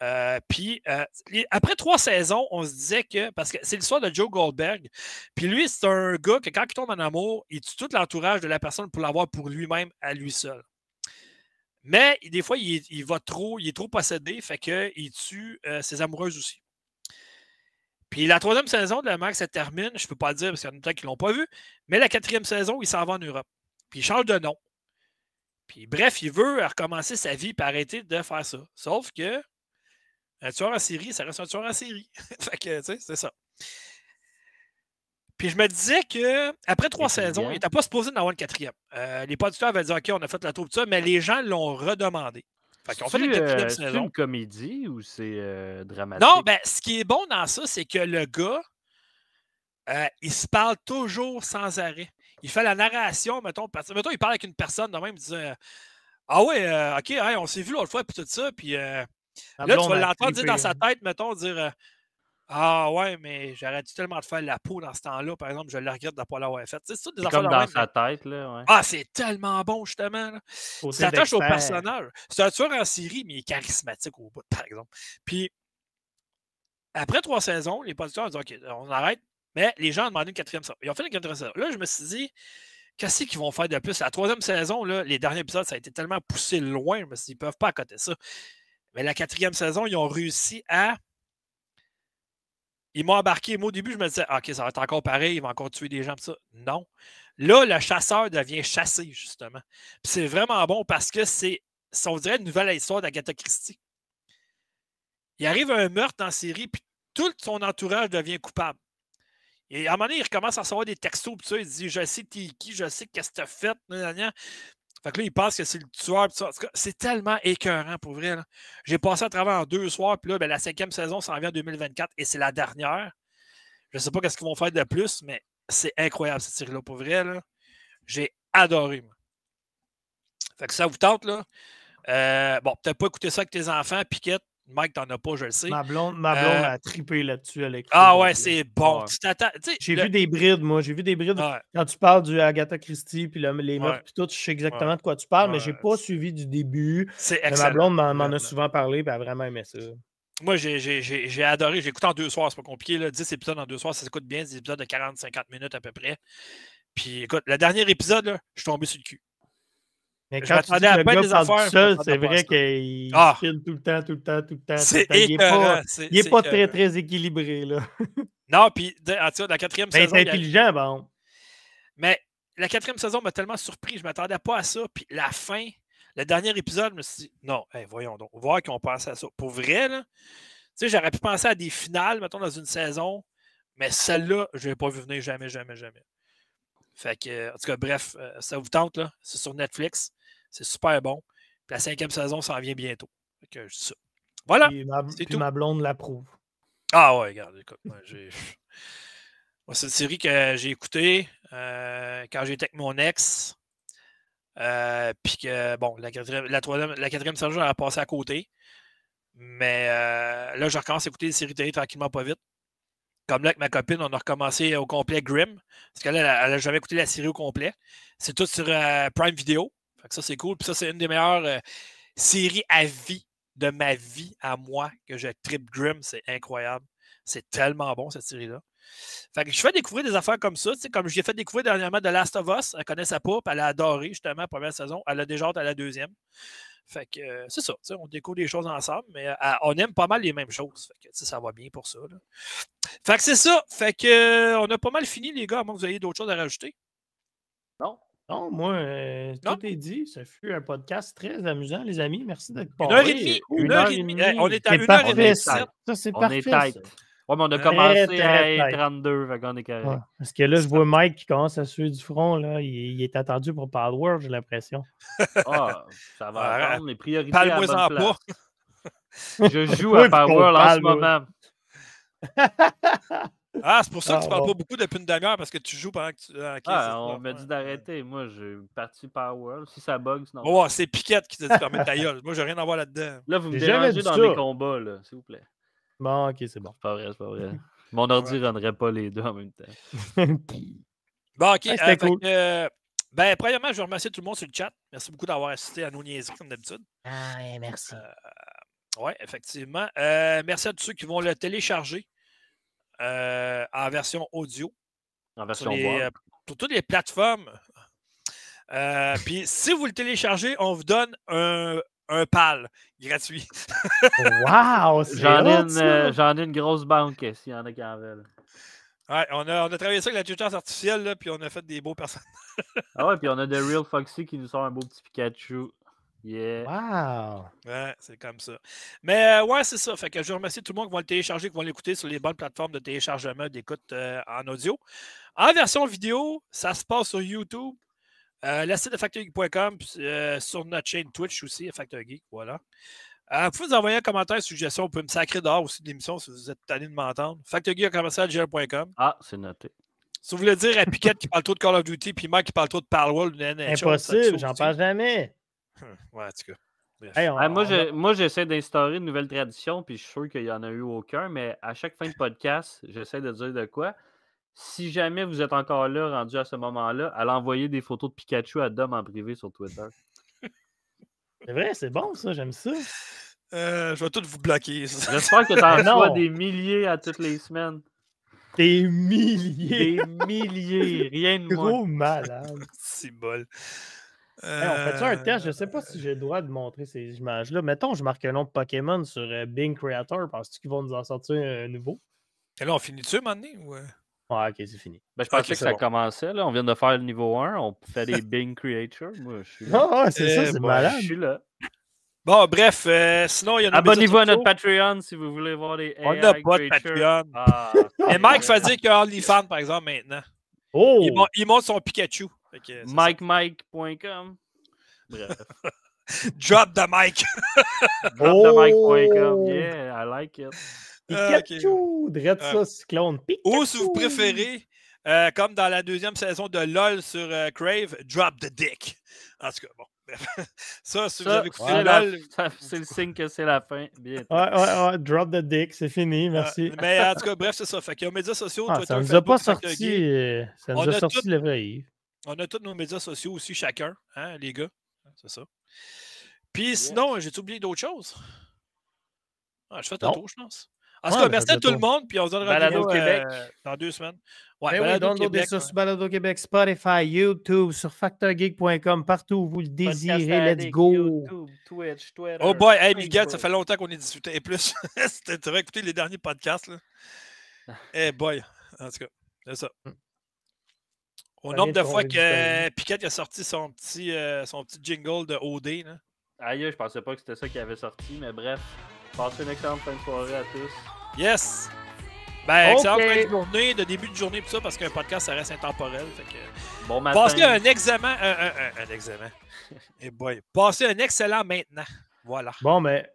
Euh, puis euh, après trois saisons, on se disait que, parce que c'est l'histoire de Joe Goldberg, puis lui, c'est un gars que quand il tombe en amour, il tue tout l'entourage de la personne pour l'avoir pour lui-même, à lui seul. Mais des fois, il, va trop, il est trop possédé, fait qu'il tue euh, ses amoureuses aussi. Puis la troisième saison de la Max, ça termine, je ne peux pas le dire parce qu'il y en a peut-être qui ne l'ont pas vu, mais la quatrième saison, il s'en va en Europe. Puis il change de nom. Puis bref, il veut recommencer sa vie et arrêter de faire ça. Sauf que un tueur en série, ça reste un tueur en série. fait que, tu sais, c'est ça. Puis je me disais que après trois saisons, il n'était pas supposé d'en avoir une quatrième. Euh, les producteurs avaient dit OK, on a fait la tour de ça, mais les gens l'ont redemandé. Fait qu'on fait une quatrième euh, saison. C'est une comédie ou c'est euh, dramatique? Non, ben ce qui est bon dans ça, c'est que le gars, il se parle toujours sans arrêt. Il fait la narration, mettons, parce, mettons, il parle avec une personne de même, il dit Ah ouais, OK, on s'est vu l'autre fois, puis tout ça, puis Là, tu vas l'entendre dire dans sa tête, mettons, dire euh, Ah ouais, mais j'aurais dû tellement de faire la peau dans ce temps-là, par exemple, je le regrette de ne pas l'avoir fait. C'est des comme dans sa tête, là. Ah, c'est tellement bon, justement. Ça s'attache au personnage. C'est un tueur en série, mais il est charismatique au bout, par exemple. Puis, après trois saisons, les producteurs ont dit OK, on arrête. Mais les gens ont demandé une quatrième saison. Ils ont fait une quatrième saison. Là, je me suis dit, qu'est-ce qu'ils vont faire de plus? La troisième saison, là, les derniers épisodes, ça a été tellement poussé loin, mais ils ne peuvent pas accoter ça. Mais la quatrième saison, ils ont réussi à. Ils m'ont embarqué. Moi, au début, je me disais, OK, ça va être encore pareil, ils vont encore tuer des gens, ça. Non. Là, le chasseur devient chassé, justement. Puis c'est vraiment bon parce que c'est, on dirait, une nouvelle histoire d'Agatha Christie. Il arrive un meurtre en série, puis tout son entourage devient coupable. Et à un moment donné, il recommence à recevoir des textos, puis ça, il dit Je sais qui, je sais qu'est-ce que tu as fait. Fait que là, il pense que c'est le tueur. C'est tellement écœurant pour vrai. J'ai passé à travers en deux soirs, puis là, ben, la cinquième saison s'en vient en 2024 et c'est la dernière. Je ne sais pas qu'est-ce qu'ils vont faire de plus, mais c'est incroyable cette série-là. Pour vrai, j'ai adoré. Fait que ça vous tente, là? Euh, bon, peut-être pas écouter ça avec tes enfants, Piquette. Mike, t'en as pas, je le sais. Ma blonde, ma blonde euh, a trippé là-dessus avec Ah ouais, c'est bon. J'ai vu des brides, moi. J'ai vu des brides. Quand tu parles du Agatha Christie, puis les meufs, puis tout, je sais exactement de quoi tu parles, mais j'ai pas suivi du début. C'est Ma blonde m'en a souvent parlé, puis elle a vraiment aimé ça. Moi, j'ai adoré. J'ai écouté en deux soirs, c'est pas compliqué. Là. 10 épisodes en deux soirs, ça s'écoute bien. 10 épisodes de 40-50 minutes à peu près. Puis écoute, le dernier épisode, là, je suis tombé sur le cul. Mais quand tu dis que le gars des affaires, seul, c'est vrai qu'il ah. tout le temps, tout le temps, tout le temps. il n'est pas, très, très équilibré. Là. non, puis la quatrième ben, saison. C'est intelligent, bon. Mais la quatrième saison m'a tellement surpris, je ne m'attendais pas à ça. Puis la fin, le dernier épisode, je me suis dit, non, voyons donc, voir qu'on pense à ça. Pour vrai, là, tu sais, j'aurais pu penser à des finales, mettons, dans une saison, mais celle-là, je ne l'ai pas vu venir jamais, jamais, jamais. Fait que, en tout cas, bref, euh, ça vous tente, là. C'est sur Netflix. C'est super bon. Puis la cinquième saison s'en vient bientôt. Fait que, ça. Voilà. Puis ma, puis ma blonde l'approuve. Ah ouais, regarde, écoute. Moi, j'ai. c'est une série que j'ai écoutée euh, quand j'étais avec mon ex. Euh, puis que, bon, la quatrième, la, troisième, la quatrième saison, elle a passé à côté. Mais euh, là, je recommence à écouter des séries télé tranquillement, pas vite. Comme là, avec ma copine, on a recommencé au complet Grimm. Parce qu'elle, elle n'a jamais écouté la série au complet. C'est tout sur Prime Video. Fait que ça, c'est cool. Puis ça, c'est une des meilleures séries à vie de ma vie à moi que je trip Grimm. C'est incroyable. C'est tellement bon, cette série-là. Fait que je fais découvrir des affaires comme ça. Comme je l'ai fait découvrir dernièrement de Last of Us. Elle connaissait pas, puis elle a adoré justement la première saison. Elle a déjà hâte à la deuxième. Fait que euh, c'est ça. On découvre des choses ensemble, mais euh, on aime pas mal les mêmes choses. Fait que ça va bien pour ça. Fait que c'est ça. Fait que euh, on a pas mal fini, les gars, à moins que vous ayez d'autres choses à rajouter. Non. Non, moi, tout est dit. Ça fut un podcast très amusant, les amis. Merci d'être Une heure et demie. Une, heure, et demie. on est à une heure et demie. Ça, c'est parfait. Ouais, mais on a commencé à 32, fait qu'on est carré. parce que là, je vois Mike qui commence à suer du front. Là. Il, est attendu pour Power, j'ai l'impression. Ah, ça va attendre les priorités. Parle-moi en pas. Je joue à Power en ce moment. Ah, c'est pour ça que tu ah, parles pas beaucoup depuis une demi-heure parce que tu joues pendant que tu. ah, on m'a dit d'arrêter. Moi, j'ai parti Power. Si ça bug, sinon. Oh, c'est Piquette qui t'a dit fermer ta gueule. Moi, j'ai rien à voir là-dedans. Là, vous me dérangez dans mes combats, là, s'il vous plaît. Bon, ok, c'est bon. C'est pas vrai, c'est pas vrai. Mon ordi ne rendrait pas les deux en même temps. bon, ok. Euh, cool. euh, ben, premièrement, je veux remercier tout le monde sur le chat. Merci beaucoup d'avoir assisté à nos niaiseries, comme d'habitude. Ah, merci. Euh, oui, effectivement. Euh, merci à tous ceux qui vont le télécharger en version audio. En version Pour toutes les plateformes. Puis, si vous le téléchargez, on vous donne un, un PAL gratuit. wow! J'en ai, une, euh, j'en ai une grosse banque s'il y en a qui en veulent. Ouais, on a, on a travaillé ça avec l'intelligence artificielle, là, puis on a fait des beaux personnages. ah ouais, puis on a The Real Foxy qui nous sort un beau petit Pikachu. Yeah. Wow! Ouais, c'est comme ça. Mais euh, ouais, c'est ça. Fait que je remercie tout le monde qui va le télécharger, qui va l'écouter sur les bonnes plateformes de téléchargement d'écoute euh, en audio. En version vidéo, ça se passe sur YouTube, euh, le site de FactorGeek.com, euh, sur notre chaîne Twitch aussi, FactorGeek, voilà. Euh, vous pouvez nous envoyer un commentaire, une suggestion, vous pouvez me sacrer dehors aussi de l'émission si vous êtes tanné de m'entendre. FactorGeek.com. Ah, c'est noté. Si vous voulez dire à Piquette qui parle trop de Call of Duty, puis Mike qui parle trop de Palworld, Impossible, j'en parle jamais. Hum, ouais, en tout cas. moi, j'essaie d'instaurer une nouvelle tradition, puis je suis sûr qu'il n'y en a eu aucun, mais à chaque fin de podcast, j'essaie de dire de quoi si jamais vous êtes encore là, rendu à ce moment-là, allez envoyer des photos de Pikachu à Dom en privé sur Twitter. C'est vrai, c'est bon ça, j'aime ça. Euh, je vais tout vous bloquer. J'espère que tu en reçois des milliers à toutes les semaines. Des milliers. Des milliers, rien de moins. Gros malade. C'est bol. On fait ça un test? Je ne sais pas si j'ai le droit de montrer ces images-là. Mettons, je marque un nom de Pokémon sur euh, Bing Creator. Penses-tu qu'ils vont nous en sortir un nouveau? Et là, on finit-tu maintenant? Ou... Ouais, ok, c'est fini. Ben, je pensais que ça commençait. Là. On vient de faire le niveau 1. On fait des Bing Creatures. Moi, je suis là. Ah, c'est ça, c'est malade. Je suis là. Bon, bref, euh, sinon, il y a Abonnez-vous à notre Patreon si vous voulez voir des On n'a pas de Patreon. Ah, Et Mike fait dire qu'il y a OnlyFans, par exemple, maintenant. Oh! Il, montre son Pikachu. MikeMike.com. Bref. Drop the mic. Drop the mic.com. Yeah, I like it. Ah, Pikachu! Drette ça, cyclone. Ou si vous préférez, euh, comme dans la deuxième saison de LOL sur euh, Crave, Drop the Dick. En tout cas, bon. ça, si vous avez écouté LOL. C'est le signe que c'est la fin. Ouais, ouais, ouais. Drop the Dick, c'est fini, merci. mais en tout cas, bref, c'est ça. Fait qu'il y a médias sociaux. Ah, Twitter, ça nous a pas sorti. Euh, ça nous a, sorti le vrai On a tous nos médias sociaux aussi, chacun, hein, les gars. C'est ça. Puis sinon, j'ai oublié d'autres choses? Ah, je fais un tour, je pense. En tout cas, merci à tout le monde, puis on se donne rendez-vous Québec dans deux semaines. Ouais, ben oui, Québec, sur Balado Québec, Spotify, YouTube, sur factorgeek.com, partout où vous le désirez. Let's go! YouTube, Twitch, Twitter. Oh boy, hey Miguel, ça fait longtemps qu'on est discuté. Et plus, tu vas écouter les derniers podcasts. Là. hey boy, en tout cas, c'est ça. Au nombre de fois que Piquet a sorti son petit, euh, son petit jingle de OD. Là. Aïe, je pensais pas que c'était ça qui avait sorti, mais bref. Passez une excellente fin de soirée à tous. Yes! Ben, excellente fin de journée, de début de journée, tout ça, parce qu'un podcast, ça reste intemporel. Fait que... Bon matin. Passez un examen. Un, un, un, un examen. Et eh boy. Passez un excellent maintenant. Voilà. Bon, mais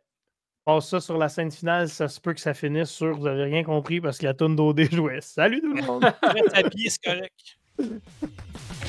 passe ça sur la scène finale, ça se peut que ça finisse sur vous avez rien compris parce que la tonne d'OD jouait. Salut tout le monde! Très habillé, c'est correct. ハハハハ!